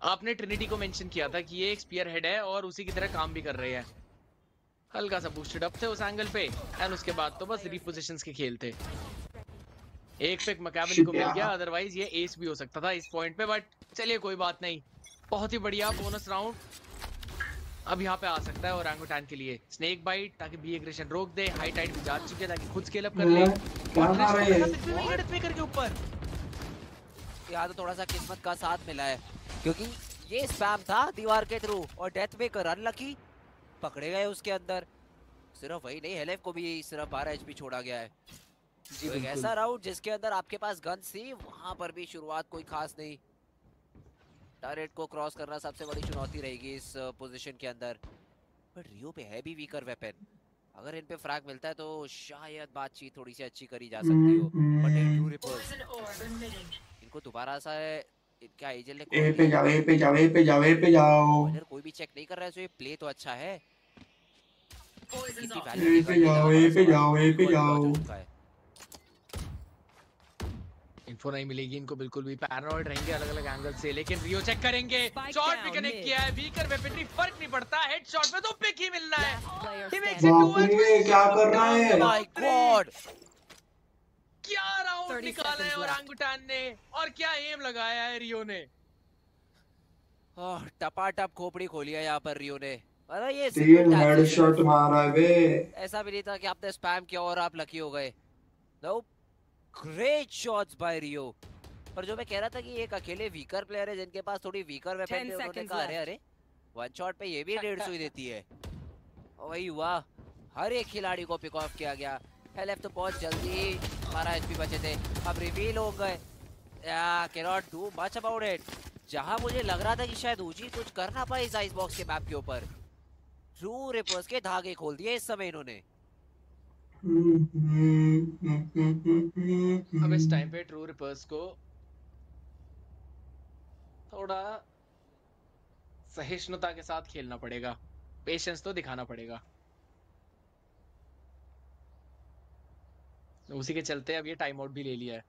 आपने ट्रिनिटी को मेंशन किया था कि ये एक स्पीयर हेड है और उसी की तरह काम भी कर रहे हैं। हल्का सा बूस्टेड अप थे उस एंगल पे एंड उसके बाद तो बस रिपोजिशंस के खेल थे। एक पिक मकाबली को मिल गया अदरवाइज़ ये एस भी हो सकता था इस पॉइंट पे बट चलिए कोई बात नहीं। बहुत ही बढ़िया बोनस राउंड अब यहाँ पे आ सकता है ओरांगुटान के लिए। स्नेक बाइट ताकि बी एग्रेशन रोक दे। हाई टाइड भी जा चुके ताकि खुद स्केल अप कर ले। और करके ऊपर। यहाँ तो थोड़ा सा किस्मत का साथ मिला है क्योंकि ये स्पैम था दीवार के थ्रू और डेथ मेकर अनलकी पकड़े गए उसके अंदर। सिर्फ़ वही नहीं हेलेफ को भी सिर्फ़ बारह एचपी छोड़ा गया है। जी तो एक ऐसा राउंड जिसके अंदर आपके पास गन्स थी वहाँ पर भी शुरुआत कोई खास नहीं। टारेट को क्रॉस करना सबसे बड़ी चुनौती रहेगी इस पोजीशन के अंदर। बट रियो पे है भी वीकर वेपन अगर इन पे फ्रैग मिलता है तो शायद बातचीत थोड़ी सी अच्छी करी जा सकती हो। बट रिपर्स इनको दोबारा सा इनका एजेंट ने ए पे किया। जाओ ए पे जाओ ए पे जाओ ए पे जाओ। अगर कोई भी चेक नहीं कर रहा है तो ये प्ले तो अच्छा है। ए पे जाओ ए पे जाओ ए पे जाओ। इन्फो नहीं मिलेगी इनको बिल्कुल भी पैरानॉइड रहेंगे अलग अलग एंगल से लेकिन रियो चेक करेंगे। शॉट भी कनेक्ट किया है वीकर वेपनरी फ़र्क नहीं पड़ता हेडशॉट पे तो पिक ही मिलना है। क्या कर रहा है? माय गॉड क्या राउंड निकाला है seconds और left. ने? और क्या एम लगाया है रियो ने? आह, टपाटप खोपड़ी खोली है यहाँ पर रियो ने। मतलब ये तीन हेडशॉट मारा है। बे ऐसा भी नहीं था कि आपने स्पैम किया और आप लकी हो गए। No great shots by Rio. पर जो मैं कह रहा था कि एक अकेले वीकर प्लेयर है जिनके पास थोड़ी वीकर वेपन है उन्होंने कहा अरे अरे वन शॉट पे ये भी डेढ़ सौ ही देती है। वही हुआ हर एक खिलाड़ी को पिक ऑफ़ किया गया। एलएफ तो बहुत जल्दी ही बारह एचपी बचे थे। अब रिवील हो गए। Can not do much about it जहाँ मुझे लग रहा था कि शायद ऊजी कुछ कर ना पाए इस आइस बॉक्स के मैप के ऊपर। ट्रू रिपर्स के धागे खोल दिए इस समय इन्होंने। अब इस टाइम पे ट्रू रिपर्स को थोड़ा सहिष्णुता के साथ खेलना पड़ेगा। पेशेंस तो दिखाना पड़ेगा। उसी के चलते अब ये टाइम आउट भी ले लिया है।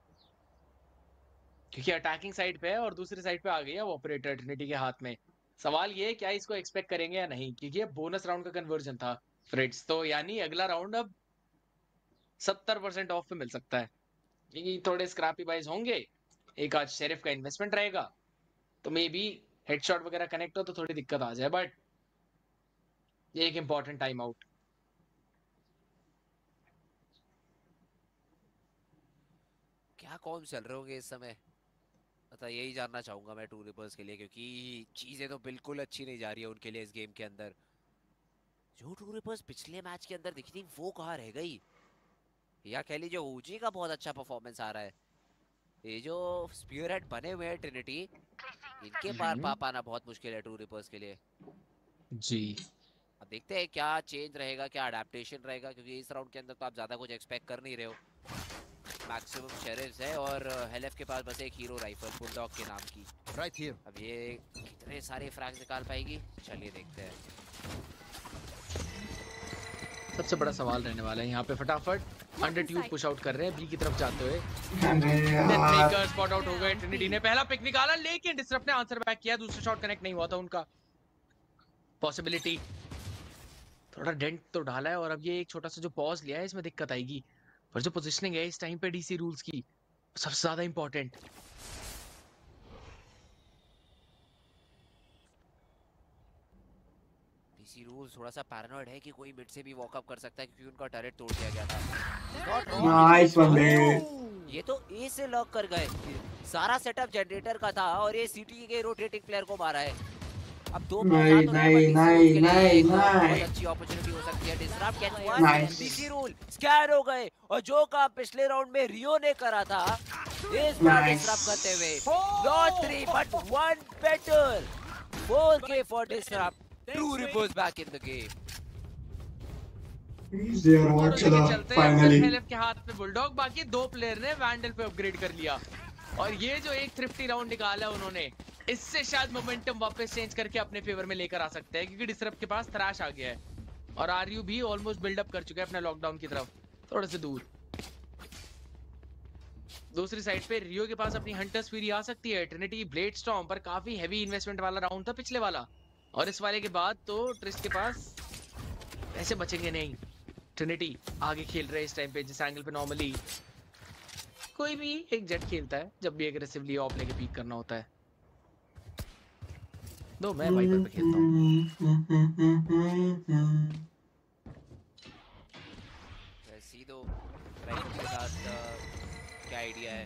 क्योंकि अटैकिंग साइड पे है और दूसरी साइड पे आ गई है वो ऑपरेटर ट्रिनिटी के हाथ में। सवाल ये है, क्या इसको एक्सपेक्ट करेंगे या नहीं? क्योंकि ये बोनस राउंड का कन्वर्जन था फ्रिट्स तो यानी अगला राउंड अब सत्तर परसेंट ऑफ़ पे मिल सकता है। क्योंकि थोड़े स्क्रैपी बाइज होंगे। एक आज शेरिफ का इन्वेस्टमेंट रहेगा। तो मे बी हेडशॉट वगैरह कनेक्ट हो तो थोड़ी दिक्कत आ जाए बट ये एक इंपॉर्टेंट टाइम आउट क्या कौन चल रहे होंगे इस समय? मतलब यही जानना चाहूँगा मैं टू रिपर्स के लिए क्योंकि चीज़ें तो बिल्कुल अच्छी नहीं जा रही है उनके लिए इस गेम के अंदर। जो टू रिपर्स पिछले मैच के अंदर दिखी थी वो कहाँ रह गई? या कह लीजिए ओजी का बहुत अच्छा परफॉर्मेंस आ रहा है। ये जो स्पीयर हेड बने हुए हैं ट्रिनिटी इनके पार पा पाना बहुत मुश्किल है टू रिपर्स के लिए। जी। अब देखते हैं क्या चेंज रहेगा क्या अडेप्टेशन रहेगा क्योंकि इस राउंड के अंदर तो आप ज़्यादा कुछ एक्सपेक्ट कर नहीं रहे हो। मैक्सिमम शेरिफ्स है और हेलेफ के पास बस एक हीरो राइफल बुलडॉग के नाम की। Right here. अब ये कितने सारे फ्रैग निकाल पाएगी? चलिए देखते हैं। सबसे बड़ा सवाल रहने वाला है यहाँ पे फटाफट। अंडर ट्यूब पुश आउट कर रहे हैं बी की तरफ़ जाते हुए। स्पॉट आउट हो गए ट्रिनिटी ने पहला पिक निकाला लेकिन डिसरप्ट ने आंसर बैक किया दूसरा शॉट कनेक्ट नहीं हुआ था उनका। पॉसिबिलिटी थोड़ा डेंट तो डाला है और अब ये एक छोटा सा जो पॉज लिया है इसमें दिक्कत आएगी। पर जो पोजीशनिंग है इस टाइम पे डीसी रूल्स की सबसे ज़्यादा इंपॉर्टेंट डीसी रूल्स थोड़ा सा पैरानॉइड है कि कोई मिड से भी वॉक अप कर सकता है क्योंकि उनका टरेट तोड़ दिया गया था। नाइस वन ये तो ए से लॉक कर गए। सारा सेटअप जनरेटर का था और ये सिटी के रोटेटिंग प्लेयर को मारा है। अब दो नहीं, नहीं, नहीं, नहीं, नहीं। अच्छी अपॉर्चुनिटी हो सकती है। डिसरप्ट हुआ? Nice. रूल स्कैन हो गए। और जो काम पिछले राउंड में रियो ने करा था इस बार डिसरप्ट करते हुए। Not three but one better 4k for disrupt. Two ripples back in the game. There और व्हाट उसी के चला चलते फाइनली के हाथ में बुलडॉग बाकी दो प्लेयर ने वैंडल पे अपग्रेड कर लिया। और ये जो एक थ्रिफ्टी राउंड निकाला उन्होंने, इससे शायद मोमेंटम वापस चेंज करके अपने फेवर में लेकर आ सकते हैं, क्योंकि डिसरप्ट के पास थ्रैश आ गया है। और आरयू भी ऑलमोस्ट बिल्डअप कर चुका है अपने लॉकडाउन की तरफ़, थोड़ा से दूर। दूसरी साइड पे रियो के पास अपनी हंटर्स फ्यूरी आ सकती है ट्रिनिटी ब्लेड स्टॉर्म पर काफ़ी हैवी इन्वेस्टमेंट वाला राउंड था पिछले वाला। और इस वाले के बाद तो ट्रिस्ट के पास ऐसे बचेंगे नहीं। ट्रिनिटी आगे खेल रहे हैं इस टाइम पे, जिस एंगल पे नॉर्मली कोई भी एक जेट खेलता है जब भी एग्रेसिवली ऑफ़ लेके पीक करना होता है। दो मैं वाइपर पे खेलता हूँ। वैसे तो राइफल के साथ क्या आइडिया है?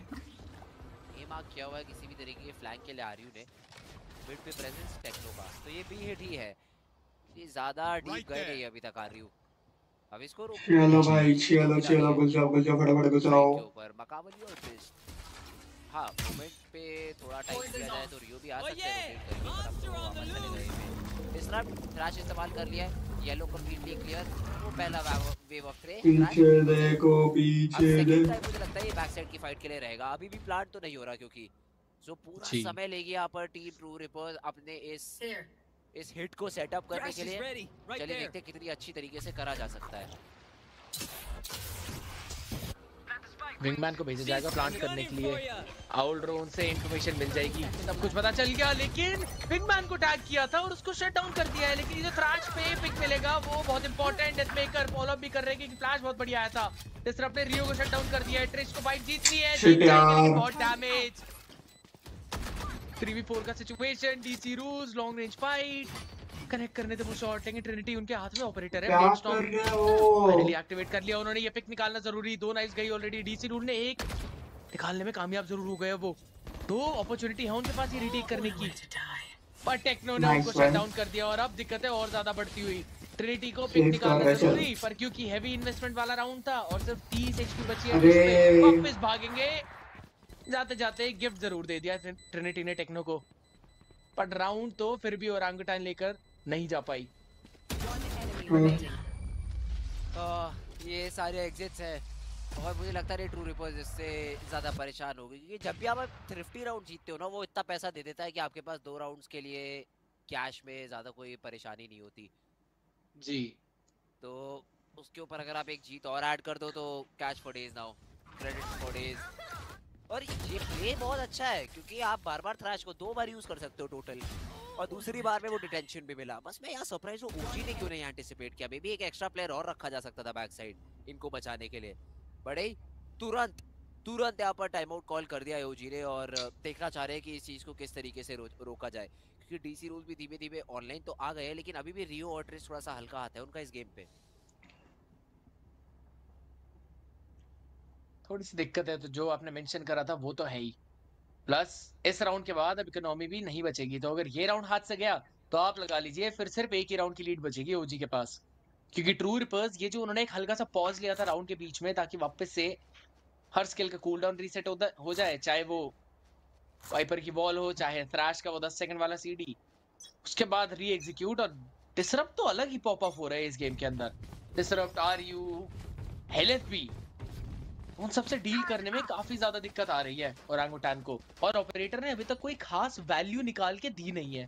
ये मार्क किया हुआ है? किसी भी तरीके के फ्लैंक के लिए आरयू ने मिड पे प्रेजेंस टेक्नो का। तो ये बी हिट ही है। ये ज़्यादा डीप गए नहीं अभी तक आरयू अब इसको रोक चलो भाई चलो चलो घुस जाओ घुस जाओ फटाफट घुस जाओ ऊपर मकावली और ट्विस्ट हाँ मोमेंट पे थोड़ा टाइम दिया जाए तो रियो भी आ सकते हैं तो हैं। डिसरप्ट थ्रैश इस्तेमाल कर लिया है। येलो कंप्लीटली क्लियर वो पहला वेव ऑफ़ थ्रे पीछे देखो पीछे देखो। मुझे लगता है ये बैक साइड की फाइट के लिए रहेगा। अभी भी प्लांट तो नहीं हो रहा क्योंकि जो पूरा समय लेगी यहाँ पर टीम ट्रू रिपर्स अपने इस. इस हिट को सेटअप करने के लिए चलिए देखते हैं कितनी अच्छी तरीके से करा जा सकता है। विंगमैन को भेजा जाएगा प्लांट करने के लिए। आउल ड्रोन से इंफॉर्मेशन मिल जाएगी। सब कुछ पता चल गया लेकिन विंगमैन को टैग किया था और उसको शट डाउन कर दिया है। लेकिन ये जो थ्रैश पे पिक मिलेगा वो बहुत important Deathmaker follow up भी कर रहे हैं क्योंकि फ्लैश बहुत बढ़िया आया था। डिसरप्ट ने रियो को शट डाउन कर दिया है। ट्रिश को फाइट जीतनी है। Shit जीत जाएँगे, है बहुत डैमेज 3v4 का situation DC rules long range fight connect करने थे वो शॉट लेकिन ट्रिनिटी उनके हाथ में ऑपरेटर है क्या Brainstorm कर रहे हो? फाइनली एक्टिवेट कर लिया उन्होंने ये पिक निकालना ज़रूरी दो नाइस गई ऑलरेडी डीसी रूल ने एक निकालने में कामयाब ज़रूर हो गए वो। दो अपॉर्चुनिटी है उनके पास ये रिटेक करने की। पर टेक्नो ने उनको शट डाउन कर दिया और अब दिक्कतें और ज़्यादा बढ़ती हुई। ट्रिनिटी को पिक निकालना ज़रूरी पर क्योंकि हेवी इन्वेस्टमेंट वाला राउंड था और सिर्फ़ 30 एचपी बची है वापस भागेंगे। जाते जाते गिफ्ट ज़रूर दे दिया ट्रिनिटी ने टेक्नो को। पर राउंड तो फिर भी ओरंगुटान लेकर नहीं जा पाई. आ, ये सारे एग्जिट्स हैं। और मुझे लगता है ट्रू रिपोज इससे ज़्यादा परेशान होगी। क्योंकि जब भी आप थ्रिफ्टी राउंड जीतते हो ना वो इतना पैसा दे देता है कि आपके पास दो राउंड्स के लिए कैश में ज़्यादा कोई परेशानी नहीं होती। जी। तो उसके ऊपर अगर आप एक जीत और ऐड कर दो तो cash for days now credit for days और ये प्ले बहुत अच्छा है क्योंकि आप बार बार थ्रैश को दो बार यूज़ कर सकते हो टोटल और दूसरी बार में वो डिटेंशन भी मिला। बस मैं यहाँ सरप्राइज़ हूँ ओजी ने क्यों नहीं एंटिसिपेट किया? मे बी एक एक्स्ट्रा प्लेयर और रखा जा सकता था बैक साइड इनको बचाने के लिए। बड़े तुरंत तुरंत यहाँ पर टाइम आउट कॉल कर दिया ओजी ने और देखना चाह रहे हैं कि इस चीज़ को किस तरीके से रो, रोका जाए। क्योंकि डीसी रूल भी धीमे धीमे ऑनलाइन तो आ गए हैं लेकिन अभी भी रियो और थोड़ा सा हल्का हाथ है उनका इस गेम पे। थोड़ी सी दिक्कत है तो जो आपने मेंशन करा था, वो तो है ही। प्लस इस राउंड के बाद अब इकोनॉमी भी नहीं बचेगी तो अगर ये राउंड हाथ से गया तो आप लगा लीजिए, फिर सिर्फ़ एक ही राउंड की लीड बचेगी ओजी के पास। क्योंकि ट्रू रिपर्स ये जो उन्होंने एक हल्का सा पॉज लिया था राउंड के बीच में, ताकि वापस से हर स्किल का कूल डाउन रीसेट हो जाए, चाहे वो वाइपर की बॉल हो, चाहे थ्रैश का वो 10 सेकंड वाला सीडी उसके बाद री एग्जीक्यूट और डिसरप्ट तो अलग ही पॉप अप हो रहे हैं इस गेम के अंदर। डिसरप्ट आर यू हेलेथ भी उन सबसे डील करने में काफ़ी ज़्यादा दिक्कत आ रही है ओरंगुटान को। और ऑपरेटर ने अभी तक कोई खास वैल्यू निकाल के दी नहीं है।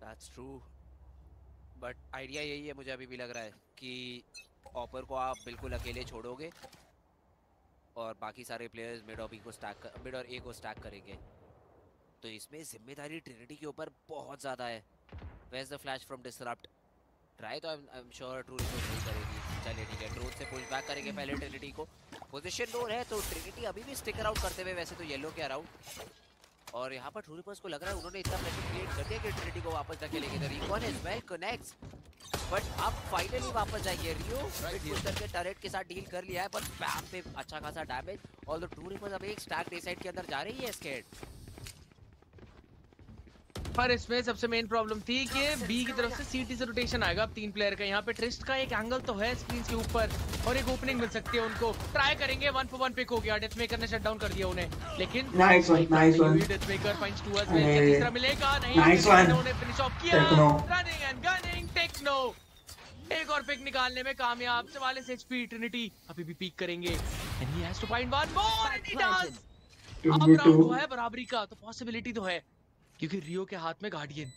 दैट्स ट्रू बट आइडिया यही है, मुझे अभी भी लग रहा है कि ऑपर को आप बिल्कुल अकेले छोड़ोगे और बाकी सारे प्लेयर्स मिड और बी को स्टैक मिड और ए को स्टैक करेंगे। तो इसमें ज़िम्मेदारी ट्रिनिटी के ऊपर बहुत ज़्यादा है। Wedge the flash from disrupt try तो आई एम श्योर ट्रू नहीं करेगी। चलिए ठीक है ड्रोन से पुश बैक करेंगे पहले ट्रिनिटी को। पोजीशन लो है तो ट्रिनिटी अभी भी स्टिकर आउट करते हुए वैसे तो येलो के अराउंड और यहाँ पर ट्रू रिपोर्ट्स को लग रहा है उन्होंने इतना प्रेशर क्रिएट कर दिया कि ट्रिनिटी को वापस धकेलेंगे the recon is well connects but अब फाइनली वापस जाएँगे रियो पुश करके टरेट के साथ डील कर लिया है पर स्पैम पे अच्छा खासा डैमेज और द ट्रू रिपोर्ट्स अब एक स्टैक डे साइड के अंदर जा रही है स्केट पर इसमें सबसे मेन प्रॉब्लम थी कि बी की तरफ़ से सीटी से रोटेशन आएगा। अब तीन प्लेयर का यहाँ पे ट्रिस्ट का एक एंगल तो है स्क्रीन के ऊपर और एक ओपनिंग मिल सकती है उनको। ट्राई करेंगे वन फॉर वन पिक हो गया। डेथ मेकर ने शट डाउन कर दिया उन्हें। लेकिन Nice one, nice one. Deathmaker finds two as well तीसरा मिलेगा नहीं nice आखिर उन्होंने फिनिश ऑफ़ किया। रनिंग एंड गनिंग टेक्नो एक और पिक निकालने में कामयाब। 44 एचपी ट्रिनिटी अभी भी पीक करेंगे। And he has to find one more and he does अब राउंड है बराबरी का तो पॉसिबिलिटी तो है। क्योंकि रियो के हाथ में गार्डियन।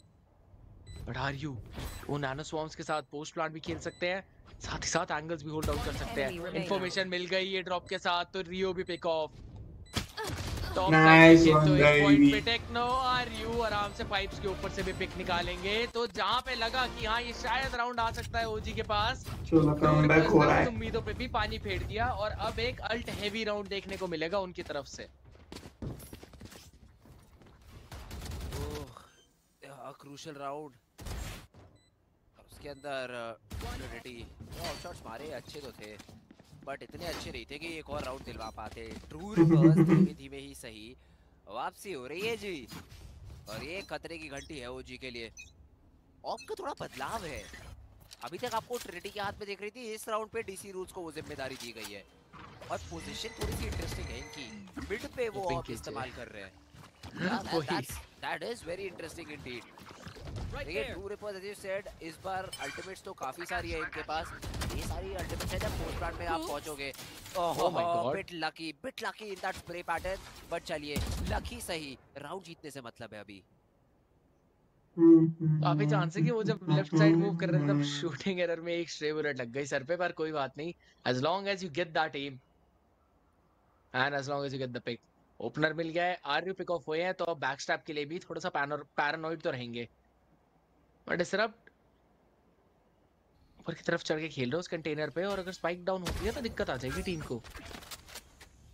बट आर यू वो नैनो स्वॉर्म्स के साथ पोस्ट प्लांट भी खेल सकते हैं साथ ही साथ एंगल्स भी होल्ड आउट कर सकते हैं। इंफॉर्मेशन मिल गई है ड्रॉप के साथ तो रियो भी पिक ऑफ़ टॉप Nice तो एक पॉइंट पे टेक्नो आर यू आराम से पाइप्स के ऊपर से भी पिक निकालेंगे। तो जहाँ पे लगा कि हाँ ये शायद राउंड आ सकता है ओजी के पास हो है। उम्मीदों पे भी पानी फेर दिया और अब एक अल्ट हेवी राउंड देखने को मिलेगा उनकी तरफ़ से। क्रूशियल राउंड उसके अंदर शॉट्स मारे अच्छे तो थे. बट इतने अच्छे नहीं थे कि एक और राउंड दिलवा पाते. ट्रू रिवर्स धीमे धीमे ही सही. वापसी हो रही है जी. और ये खतरे की घंटी है ओजी के लिए. ऑफ़ का थोड़ा बदलाव है. अभी तक आपको ट्रिनिटी के हाथ में देख रही थी इस राउंड पे डीसी रूल्स को वो ज़िम्मेदारी दी गई है. और पोजीशन थोड़ी सी इंटरेस्टिंग है इनकी. मिड पे वो ऑफ़ इस्तेमाल कर रहे हैं. वही। That is very interesting indeed देखिए ट्रू रिपोर्ट एज यू सेड इस बार अल्टीमेट्स तो काफ़ी सारी है इनके पास। ये सारी अल्टीमेट्स है जब पोस्ट प्लांट में आप पहुंचोगे। ओहो Oh my bit lucky bit lucky in that spray pattern but चलिए लकी सही राउंड जीतने से मतलब है अभी। काफ़ी चांस है कि वो जब लेफ़्ट साइड मूव कर रहे थे तब शूटिंग एरर में एक स्ट्रे बुलेट लग गई सर पे पर कोई बात नहीं। As long as you get that aim and as long as you get the pick opener मिल गया है आर यू पिक ऑफ़ हुए हैं तो अब बैक स्टैप के लिए भी थोड़ा सा पैरानॉइड तो रहेंगे। बट डिसरप्ट ऊपर की तरफ़ चढ़ के खेल रहे हो उस कंटेनर पे और अगर स्पाइक डाउन होती है तो दिक्कत आ जाएगी टीम को।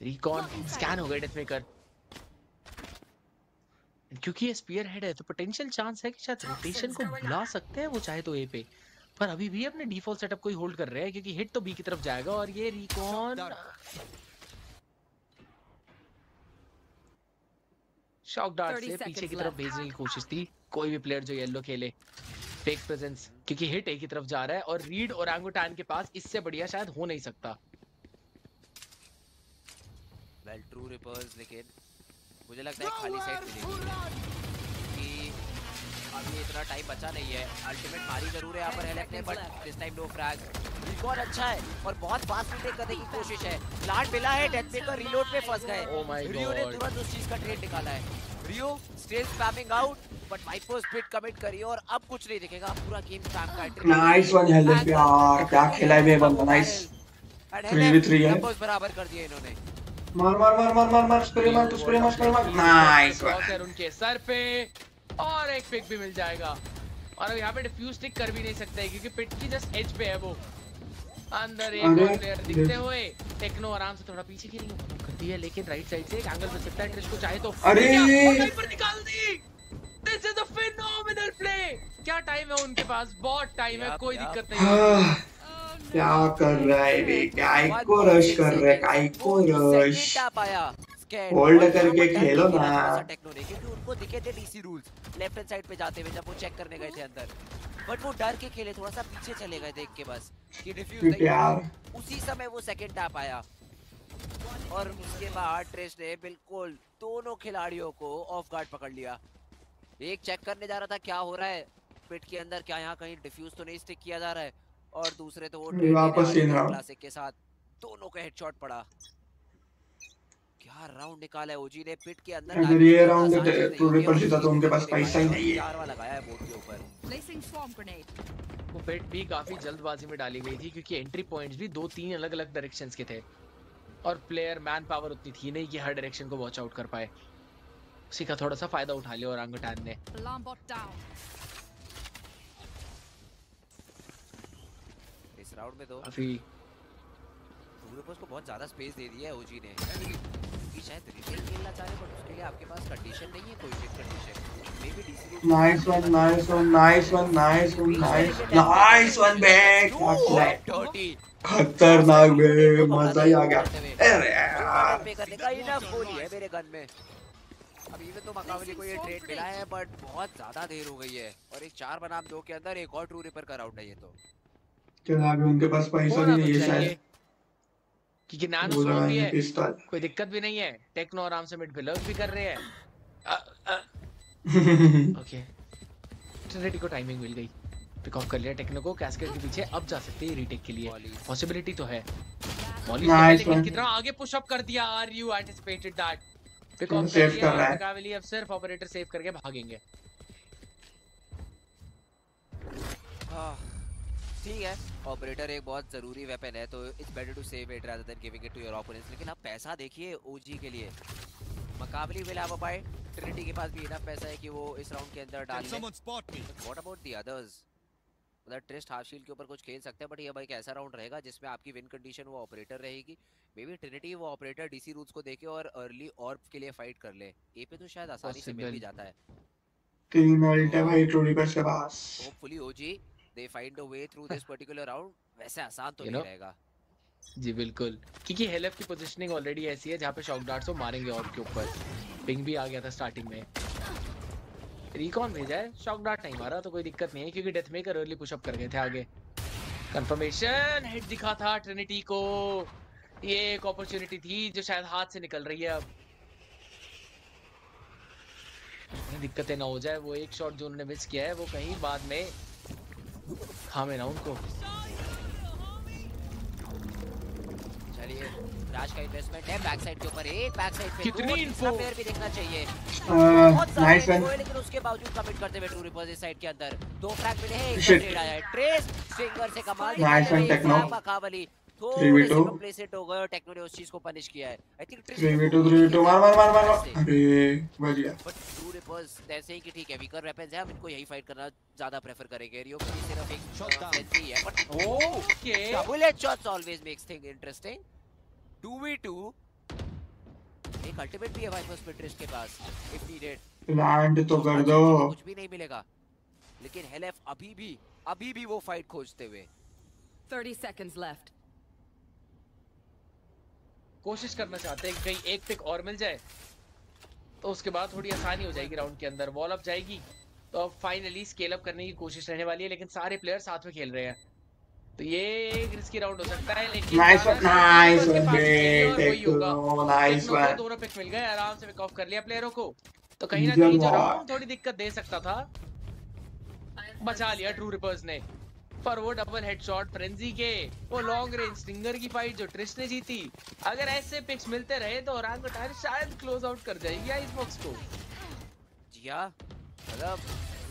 रिकॉन स्कैन हो गए डेथ मेकर क्योंकि ये स्पीयर हेड है तो पोटेंशियल चांस है कि शायद रोटेशन को बुला सकते हैं वो चाहे तो ए पे। पर अभी भी अपने डिफ़ॉल्ट सेटअप को ही होल्ड कर रहे हैं क्योंकि हिट तो बी की तरफ़ जाएगा और ये रिकॉन शॉक डार्ट से पीछे की तरफ़ भेजने की कोशिश थी। कोई भी प्लेयर जो येलो खेले फेक प्रेजेंस क्योंकि हिट एक ही तरफ़ जा रहा है और रीड और एंगोटैन के पास इससे बढ़िया शायद हो नहीं सकता। वेल ट्रू रिपर्स लेकिन मुझे लगता है खाली साइड मिलेगी। अभी इतना टाइम बचा नहीं है। अल्टीमेट मारी ज़रूर है यहाँ पर हेलेफ ने but this time no frag record अच्छा है और बहुत फास्ट रीटेक करने की कोशिश है। प्लांट मिला है डेथ मेकर रीलोड पे फंस गए। Oh रियो ने तुरंत उस चीज़ का ट्रेड निकाला है। Rio still spamming out but Viper's bit commit करी और अब कुछ नहीं दिखेगा। पूरा गेम स्पैम का Nice one, Helef, यार, क्या खेला है बंदा, v three है। नंबर्स बराबर कर दिए इन्होंने। मार मार मार मार मार मार। स्प्रे मार तू स्प्रे मार स्प्रे मार। नाइस वन उनके सर पे। और एक पिक भी मिल जाएगा। और अब यहाँ पे डिफ्यूज टिक कर भी नहीं सकते क्योंकि पिट की जस्ट एज पे है वो। अंदर एक और प्लेयर दिखते हुए टेक्नो आराम से थोड़ा पीछे खेलने की करती है लेकिन राइट साइड से एक एंगल मिल सकता है ट्रिश को चाहे तो। अरे! पर निकाल दी! This is a phenomenal play क्या टाइम है उनके पास? बहुत टाइम है कोई दिक्कत नहीं। क्या कर रहा है बे क्या को रश कर रहा है? काय को रश Hold करके खेलो ना। टेक्नो ने क्योंकि उनको दिखे थे DC rules left hand side पे जाते हुए जब वो चेक करने गए थे अंदर। बट वो डर के खेले थोड़ा सा पीछे चले गए देख के बस कि डिफ्यूज उसी समय वो सेकंड टैप आया। और उसके बाद ट्रेस ने बिल्कुल दोनों खिलाड़ियों को ऑफ़ गार्ड पकड़ लिया। एक चेक करने जा रहा था क्या हो रहा है? पिट के अंदर क्या यहाँ कहीं डिफ्यूज तो नहीं स्टिक किया जा रहा है? और दूसरे तो वो। क्लासिक के साथ दोनों का हेडशॉट पड़ा। क्या राउंड निकाला है ओजी ने पिट के अंदर अगर ये दिया, round आसान दे- चीज़ नहीं टू होती रिपर जीता तो उनके पास पैसा ही नहीं है। चार वाला लगाया है बोर्ड के ऊपर Placing swarm grenade. वो पिट भी काफ़ी जल्दबाजी में डाली गई थी क्योंकि एंट्री पॉइंट्स भी दो तीन अलग अलग डायरेक्शंस के थे और प्लेयर मैन पावर उतनी थी नहीं कि हर डायरेक्शन को वॉच आउट कर पाए उसी का थोड़ा सा फ़ायदा उठा लिया ओरांगुटान ने Alarm bot down. इस राउंड में तो काफ़ी यूरोपस को बहुत ज़्यादा स्पेस दे दिया है ओजी ने। कि शायद रिटेल खेलना चाहे बट उसके लिए आपके पास कंडीशन नहीं है कोई भी condition maybe DC nice one nice one nice one nice one nice nice one है खतरनाक बे मज़ा ही आ गया। अरे यार। पे करने का इनफ गोली है मेरे गन में। अब इवन तो मकावली को ये ट्रेड मिला है बट बहुत ज़्यादा देर हो गई है। और एक चार बनाम दो के अंदर एक और ट्रू रिपर का राउंड है ये तो। चला अभी उनके पास पैसा तो नहीं है चाहिए। शायद क्योंकि नैनो वो स्टोन भी है। कोई दिक्कत भी नहीं है। टेक्नो आराम से मिड फिलर्स भी कर रहे हैं। ओके ट्रिनिटी को टाइमिंग मिल गई। पिक ऑफ़ कर लिया टेक्नो को। कैस्केड के पीछे अब जा सकते हैं रीटेक के लिए। पॉसिबिलिटी तो है। मॉली लेकिन कितना आगे पुश अप कर दिया। Are you anticipated that pick off save कर रहा है। मकावली अब सिर्फ़ ऑपरेटर सेव करके भागेंगे। आह, ठीक है ऑपरेटर एक बहुत ज़रूरी वेपन है तो it's better to save it rather than giving it to your opponents लेकिन आप पैसा देखिए ओजी के लिए। मकाबली will have a buy Trinity के पास भी इनफ पैसा है कि वो इस राउंड के अंदर डाल ले। व्हाट अबाउट द अदर्स मतलब ट्रिस्ट हाफ़ शील्ड के ऊपर कुछ खेल सकते हैं बट ये भाई एक ऐसा राउंड रहेगा जिसमें आपकी विन कंडीशन वो ऑपरेटर रहेगी। मे बी ट्रिनिटी वो ऑपरेटर डीसी रूट्स को देखे और अर्ली ऑर्ब के लिए फाइट कर ले। ए पे तो शायद आसानी से मिल भी जाता है। तीन अल्ट भाई ट्रू रिपर के पास hopefully OG they find a way through this particular round वैसे आसान तो You नहीं रहेगा। जी बिल्कुल। क्योंकि हेलेफ की पोजीशनिंग ऑलरेडी ऐसी है जहाँ पे शॉक डार्ट्स को मारेंगे ऑर्ब के ऊपर। पिंग भी आ गया था स्टार्टिंग में। रिकॉन भेजा है शॉक डार्ट नहीं मारा तो कोई दिक्कत नहीं है क्योंकि डेथ मेकर अर्ली पुशअप कर गए थे आगे। कंफर्मेशन हिट दिखा था ट्रिनिटी को। ये एक अपॉर्चुनिटी थी जो शायद हाथ से निकल रही है अब। दिक्कतें ना हो जाए वो एक शॉट जो उन्होंने मिस किया है वो कहीं बाद में खामे ना उनको। चलिए राज का इन्वेस्टमेंट है बैक साइड के ऊपर एक बैक साइड पे कितनी इन्फो प्लेयर भी देखना चाहिए। बहुत सारे नाइस वन लेकिन उसके बावजूद कमिट करते हुए टू रिपोज इस साइड के अंदर। दो फ्रैग मिले हैं एक. ट्रेड आया है। ट्रेस फिंगर से कमाल। नाइस वन टेक्नो मकाबली 3v2. थोड़े से कंप्लेसेंट हो गए और टेक्नो ने उस चीज़ को पनिश किया है। आई थिंक 3v2 3v2 मार मार मार मार बच गया बट ट्रू रिपर्स ऐसे ही कि ठीक है वीकर वेपन्स है हम इनको यही फाइट करना ज़्यादा प्रेफर करेंगे। रियो की सिर्फ़ एक फ्रेंची है but okay bullet shots always makes thing interesting 2v2 एक अल्टीमेट भी है वाइपर्स पेट्रिस्ट के पास इफ़ नीडेड लैंड तो कर दो। कुछ भी नहीं मिलेगा। लेकिन हेलेफ अभी भी अभी भी वो फाइट खोजते हुए। 30 seconds left. कोशिश करना चाहते हैं कहीं एक पिक और मिल जाए तो उसके बाद थोड़ी आसानी हो जाएगी राउंड के अंदर। वॉल अप जाएगी तो अब फाइनली स्केल अप करने की कोशिश रहने वाली है लेकिन सारे प्लेयर साथ में खेल रहे हैं। तो ये एक रिस्की राउंड हो सकता है लेकिन नाइस नाइस नाइस दोनों पिक मिल गए आराम से पिक ऑफ़ कर लिया प्लेयरों को। तो कहीं ना कहीं जो राउंड थोड़ी दिक्कत दे सकता था बचा लिया ट्रू रिपर्स ने। पर वो डबल हेडशॉट फ्रेंजी के वो लॉन्ग रेंज स्टिंगर की फाइट जो ट्रिश ने जीती। अगर ऐसे पिक्स मिलते रहे तो ओरांगुटान शायद क्लोज आउट कर जाएगी आइस बॉक्स को। जी हाँ मतलब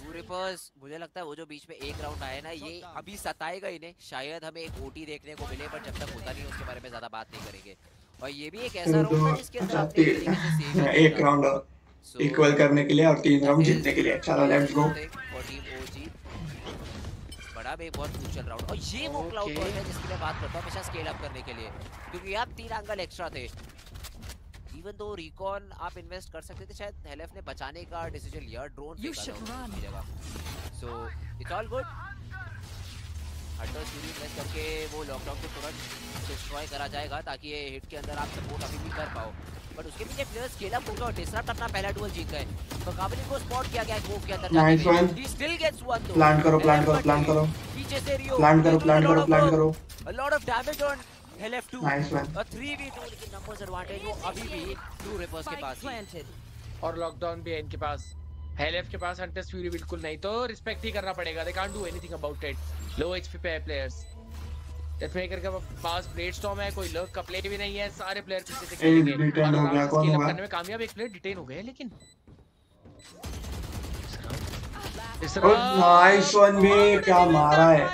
टू रिपर्स मुझे लगता है वो जो बीच में एक राउंड आया ना ये अभी सताएगा इन्हें शायद हमें एक ओटी देखने को मिले पर जब तक होता नहीं उसके बारे में ज़्यादा बात नहीं करेंगे। और ये भी एक ऐसा राउंड था जिसके अंदर से एक राउंड इक्वल करने के लिए और तीन राउंड जीतने के लिए। चलो let's go interesting for team भी एक बहुत क्रूशियल राउंड और ये वो क्लाउड. बॉल है जिसकी मैं बात करता हूँ हमेशा स्केल अप करने के लिए। क्योंकि आप तीन एंगल एक्स्ट्रा थे। इवन दो रिकॉन आप इन्वेस्ट कर सकते थे शायद हेलेफ ने बचाने का डिसीज़न लिया drone so it's all good hunter series invest करके वो लॉकडाउन को तुरंत डिस्ट्रॉय करा जाएगा ताकि ये हिट के अंदर आप सपोर्ट अभी भी कर पाओ। बट उसके पीछे प्लेयर स्केल अप होगा और डिसरप्ट अपना पहला डुअल जीत गए। तो काबिल को स्पॉट किया गया है के अंदर Nice one. He still gets one though. Plan करो प्लान करो प्लान करो। पीछे से रियो प्लान करो प्लान करो work. करो। A lot of damage on LF2. Nice one A 3v2 लेकिन numbers advantage वो अभी भी टू रिपर्स के पास ही। और लॉकडाउन भी है इनके पास। हेलेफ के पास हंटर्स फ्यूरी बिल्कुल नहीं तो रिस्पेक्ट ही करना पड़ेगा। They can't do anything about it low HP पे है प्लेयर्स डेथमेकर के पास ब्लेड स्टॉर्म है कोई लर्क का प्ले भी नहीं है सारे प्लेयर पीछे से खेलेंगे और हो। कौन होगा? करने में कामयाब एक प्लेयर डिटेन हो गए लेकिन नाइस वन भी क्या मारा है?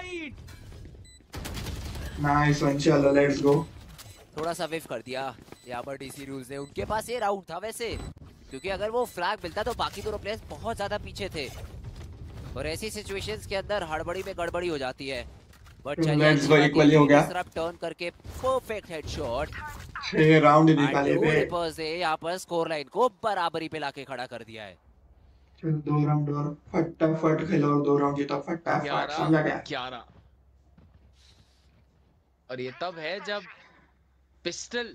नाइस वन चलो लेट्स गो थोड़ा सा वेव कर दिया। यहाँ पर डीसी रूल्स ने उनके पास ये राउंड था वैसे। क्योंकि अगर वो फ्लैग मिलता तो बाकी दोनों प्लेयर्स बहुत ज़्यादा पीछे थे। और ऐसी सिचुएशंस के अंदर हड़बड़ी में गड़बड़ी हो जाती है। बट equally हो गया। टर्न करके परफेक्ट हेडशॉट छह राउंड निकाले थे। यहाँ पर स्कोर लाइन को बराबरी पे लाके खड़ा कर दिया है। दो राउंड और फटाफट खेलो और दो राउंड जीतो फटाफट समझा गया? ग्यारह। और ये तब है जब पिस्टल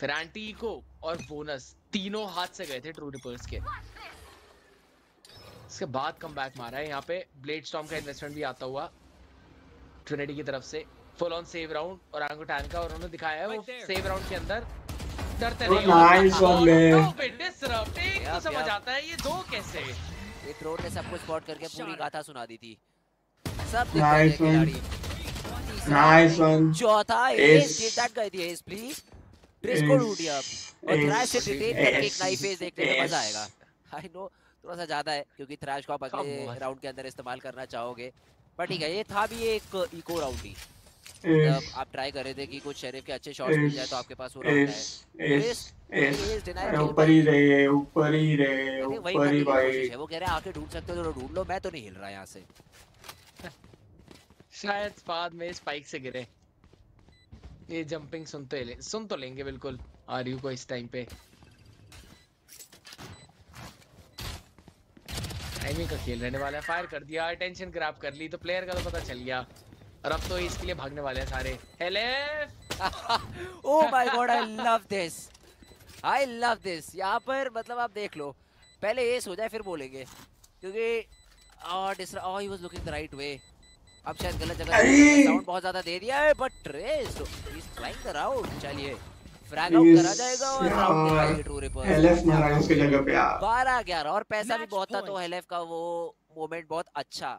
फेरांटी को और बोनस तीनों हाथ से गए थे ट्रू रिपर्स के। इसके बाद कम बैक मारा है। यहाँ पे ब्लेड स्टॉर्म का इन्वेस्टमेंट भी आता हुआ ट्रिनिटी की तरफ़ से। फुल ऑन सेव राउंड और आंगोटैन का और उन्होंने दिखाया है वो सेव राउंड के अंदर। डरते नहीं. डिसरप्ट तो समझ आता है ये दो कैसे? ने सबको स्पॉट करके पूरी गाथा सुना दी थी। सब one. खिलाड़ी। नाइस वन चौथा. एस दैट प्लीज़ ट्रिस को Ace. लूट अब और थ्रैश से डिटेन करके एक नाइफ फेस देखने में मज़ा आएगा। आई नो थोड़ा सा ज़्यादा है क्योंकि थ्रैश को आप अगले राउंड के अंदर इस्तेमाल करना चाहोगे। पर ठीक है ये था भी एक इको राउंड ही। जब आप ट्राई कर रहे थे कि कुछ शेरिफ के अच्छे शॉट्स मिल जाए तो आपके पास वो राउंड है। ऊपर ही रहे ऊपर ही रहे ऊपर ही भाई। वो कह रहे हैं आके ढूंढ सकते हो तो ढूंढ लो मैं तो नहीं हिल रहा यहाँ से। शायद बाद में स्पाइक से गिरे। ये जंपिंग सुन तो ले, सुन तो लेंगे बिल्कुल आरयू को इस टाइम पे टाइमिंग का खेल रहने वाला है फायर कर दिया अटेंशन ग्रैब कर ली तो प्लेयर का तो पता चल गया और अब तो इसके लिए भागने वाले हैं सारे हेले oh my god i love this. I love this. यहाँ पर मतलब आप देख लो पहले एस हो जाए फिर बोलेंगे क्योंकि और डिसरा oh he was looking the right way. अब शायद गलत जगह! साउंड बहुत ज़्यादा दे दिया है बट ट्रेस इज़ ट्राइंग द राउंड चलिए फ्रैग आउट करा जाएगा और राउंड निकालेंगे ट्रू रिपर्स एलएफ मारा है उसकी जगह पे यार। बारह ग्यारह और पैसा भी बहुत था तो. हेलेफ का वो मोमेंट बहुत अच्छा।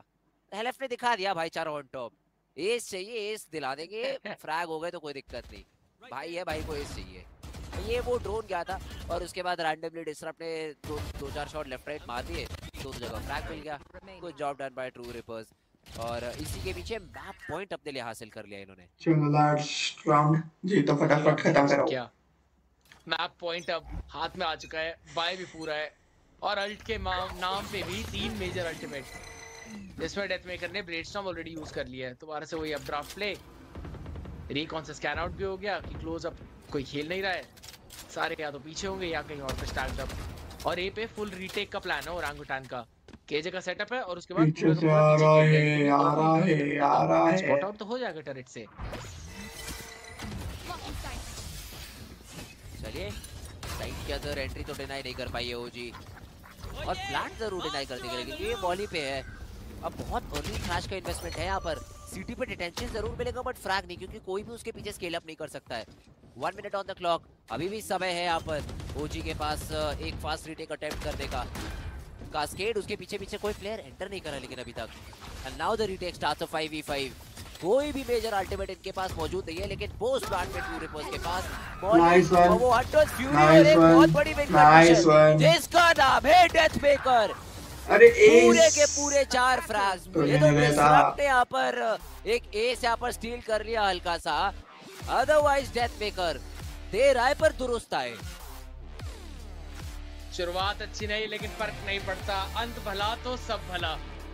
हेलेफ ने दिखा दिया भाईचारा ऑन टॉप एस चाहिए एस दिला देंगे। फ्रैग हो गए तो कोई दिक्कत नहीं। भाई है भाई को एस चाहिए। ये वो ड्रोन गया था और उसके बाद रैंडमली डिसरप्ट ने दो दो चार शॉट लेफ़्ट राइट मार दिए। दो जगह फ्रैग मिल गया। Good job done by True Rippers और इसी के पीछे मैप पॉइंट अपने लिए हासिल कर लिया इन्होंने। चलो लास्ट राउंड तो फटाफट खत्म करो। क्या? मैप पॉइंट अब हाथ में आ चुका है बाय भी पूरा है। और अल्ट के नाम पे भी तीन मेजर अल्टीमेट जिसमें डेथ मेकर ने ब्लेडस्टॉर्म ऑलरेडी यूज़ कर लिया है। दोबारा से वही अब ड्राफ्ट प्ले रिकॉन से स्कैन आउट भी हो गया कि क्लोज अप कोई खेल नहीं रहा है। सारे या तो पीछे होंगे या कहीं और पे स्टैक्ड अप और ए पे फुल रीटेक का प्लान है ओरांगुटान का। केजे का सेटअप है और उसके बाद पीछे से आ रहा है आ रहा है आ रहा है। स्पॉट आउट तो हो जाएगा टरेट से। चलिए साइड के अंदर एंट्री तो डिनाई नहीं कर पाई है ओजी और प्लांट ज़रूर डिनाई कर देगा लेकिन ये बॉली पे है। अब बहुत अर्ली थ्रैश का इन्वेस्टमेंट है यहाँ पर। सिटी पे डिटेंशन ज़रूर मिलेगा बट फ्रैग नहीं क्योंकि कोई भी उसके पीछे स्केल अप नहीं कर सकता है। One minute on the clock अभी भी समय है यहाँ पर ओजी के पास एक फास्ट रीटेक अटेम्प्ट करने का। कास्केड उसके पीछे पीछे कोई प्लेयर एंटर नहीं करा लेकिन अभी तक। And now the retake starts off 5v5 कोई भी मेजर अल्टीमेट इनके पास मौजूद नहीं है लेकिन पोस्ट प्लांट में टू रिपोर्ट के पास Nice. और वो हंटर्स फ्यूरी Nice और एक बहुत बड़ी विन Nice. जिसका नाम है डेथ मेकर अरे पूरे के पूरे चार फ्रैग्स तो ये तो ने यहाँ पर एक एस यहाँ पर स्टील कर लिया हल्का सा. अदरवाइज़ डेथ मेकर देर आए पर दुरुस्त आए. शुरुआत अच्छी नहीं लेकिन फ़र्क नहीं पड़ता। अंत भला तो सब भला।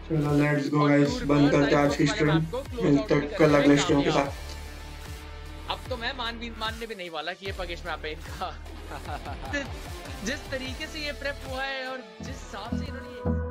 चलो लेट्स गो गाइस बंद करते आज की स्ट्रीम मिलते हैं कल अगले स्ट्रीम के साथ। अब तो मैं मान भी मानने भी नहीं वाला कि ये पगेश मैप है इनका। जिस तरीके से ये प्रेप हुआ है और जिस हिसाब से इन्होंने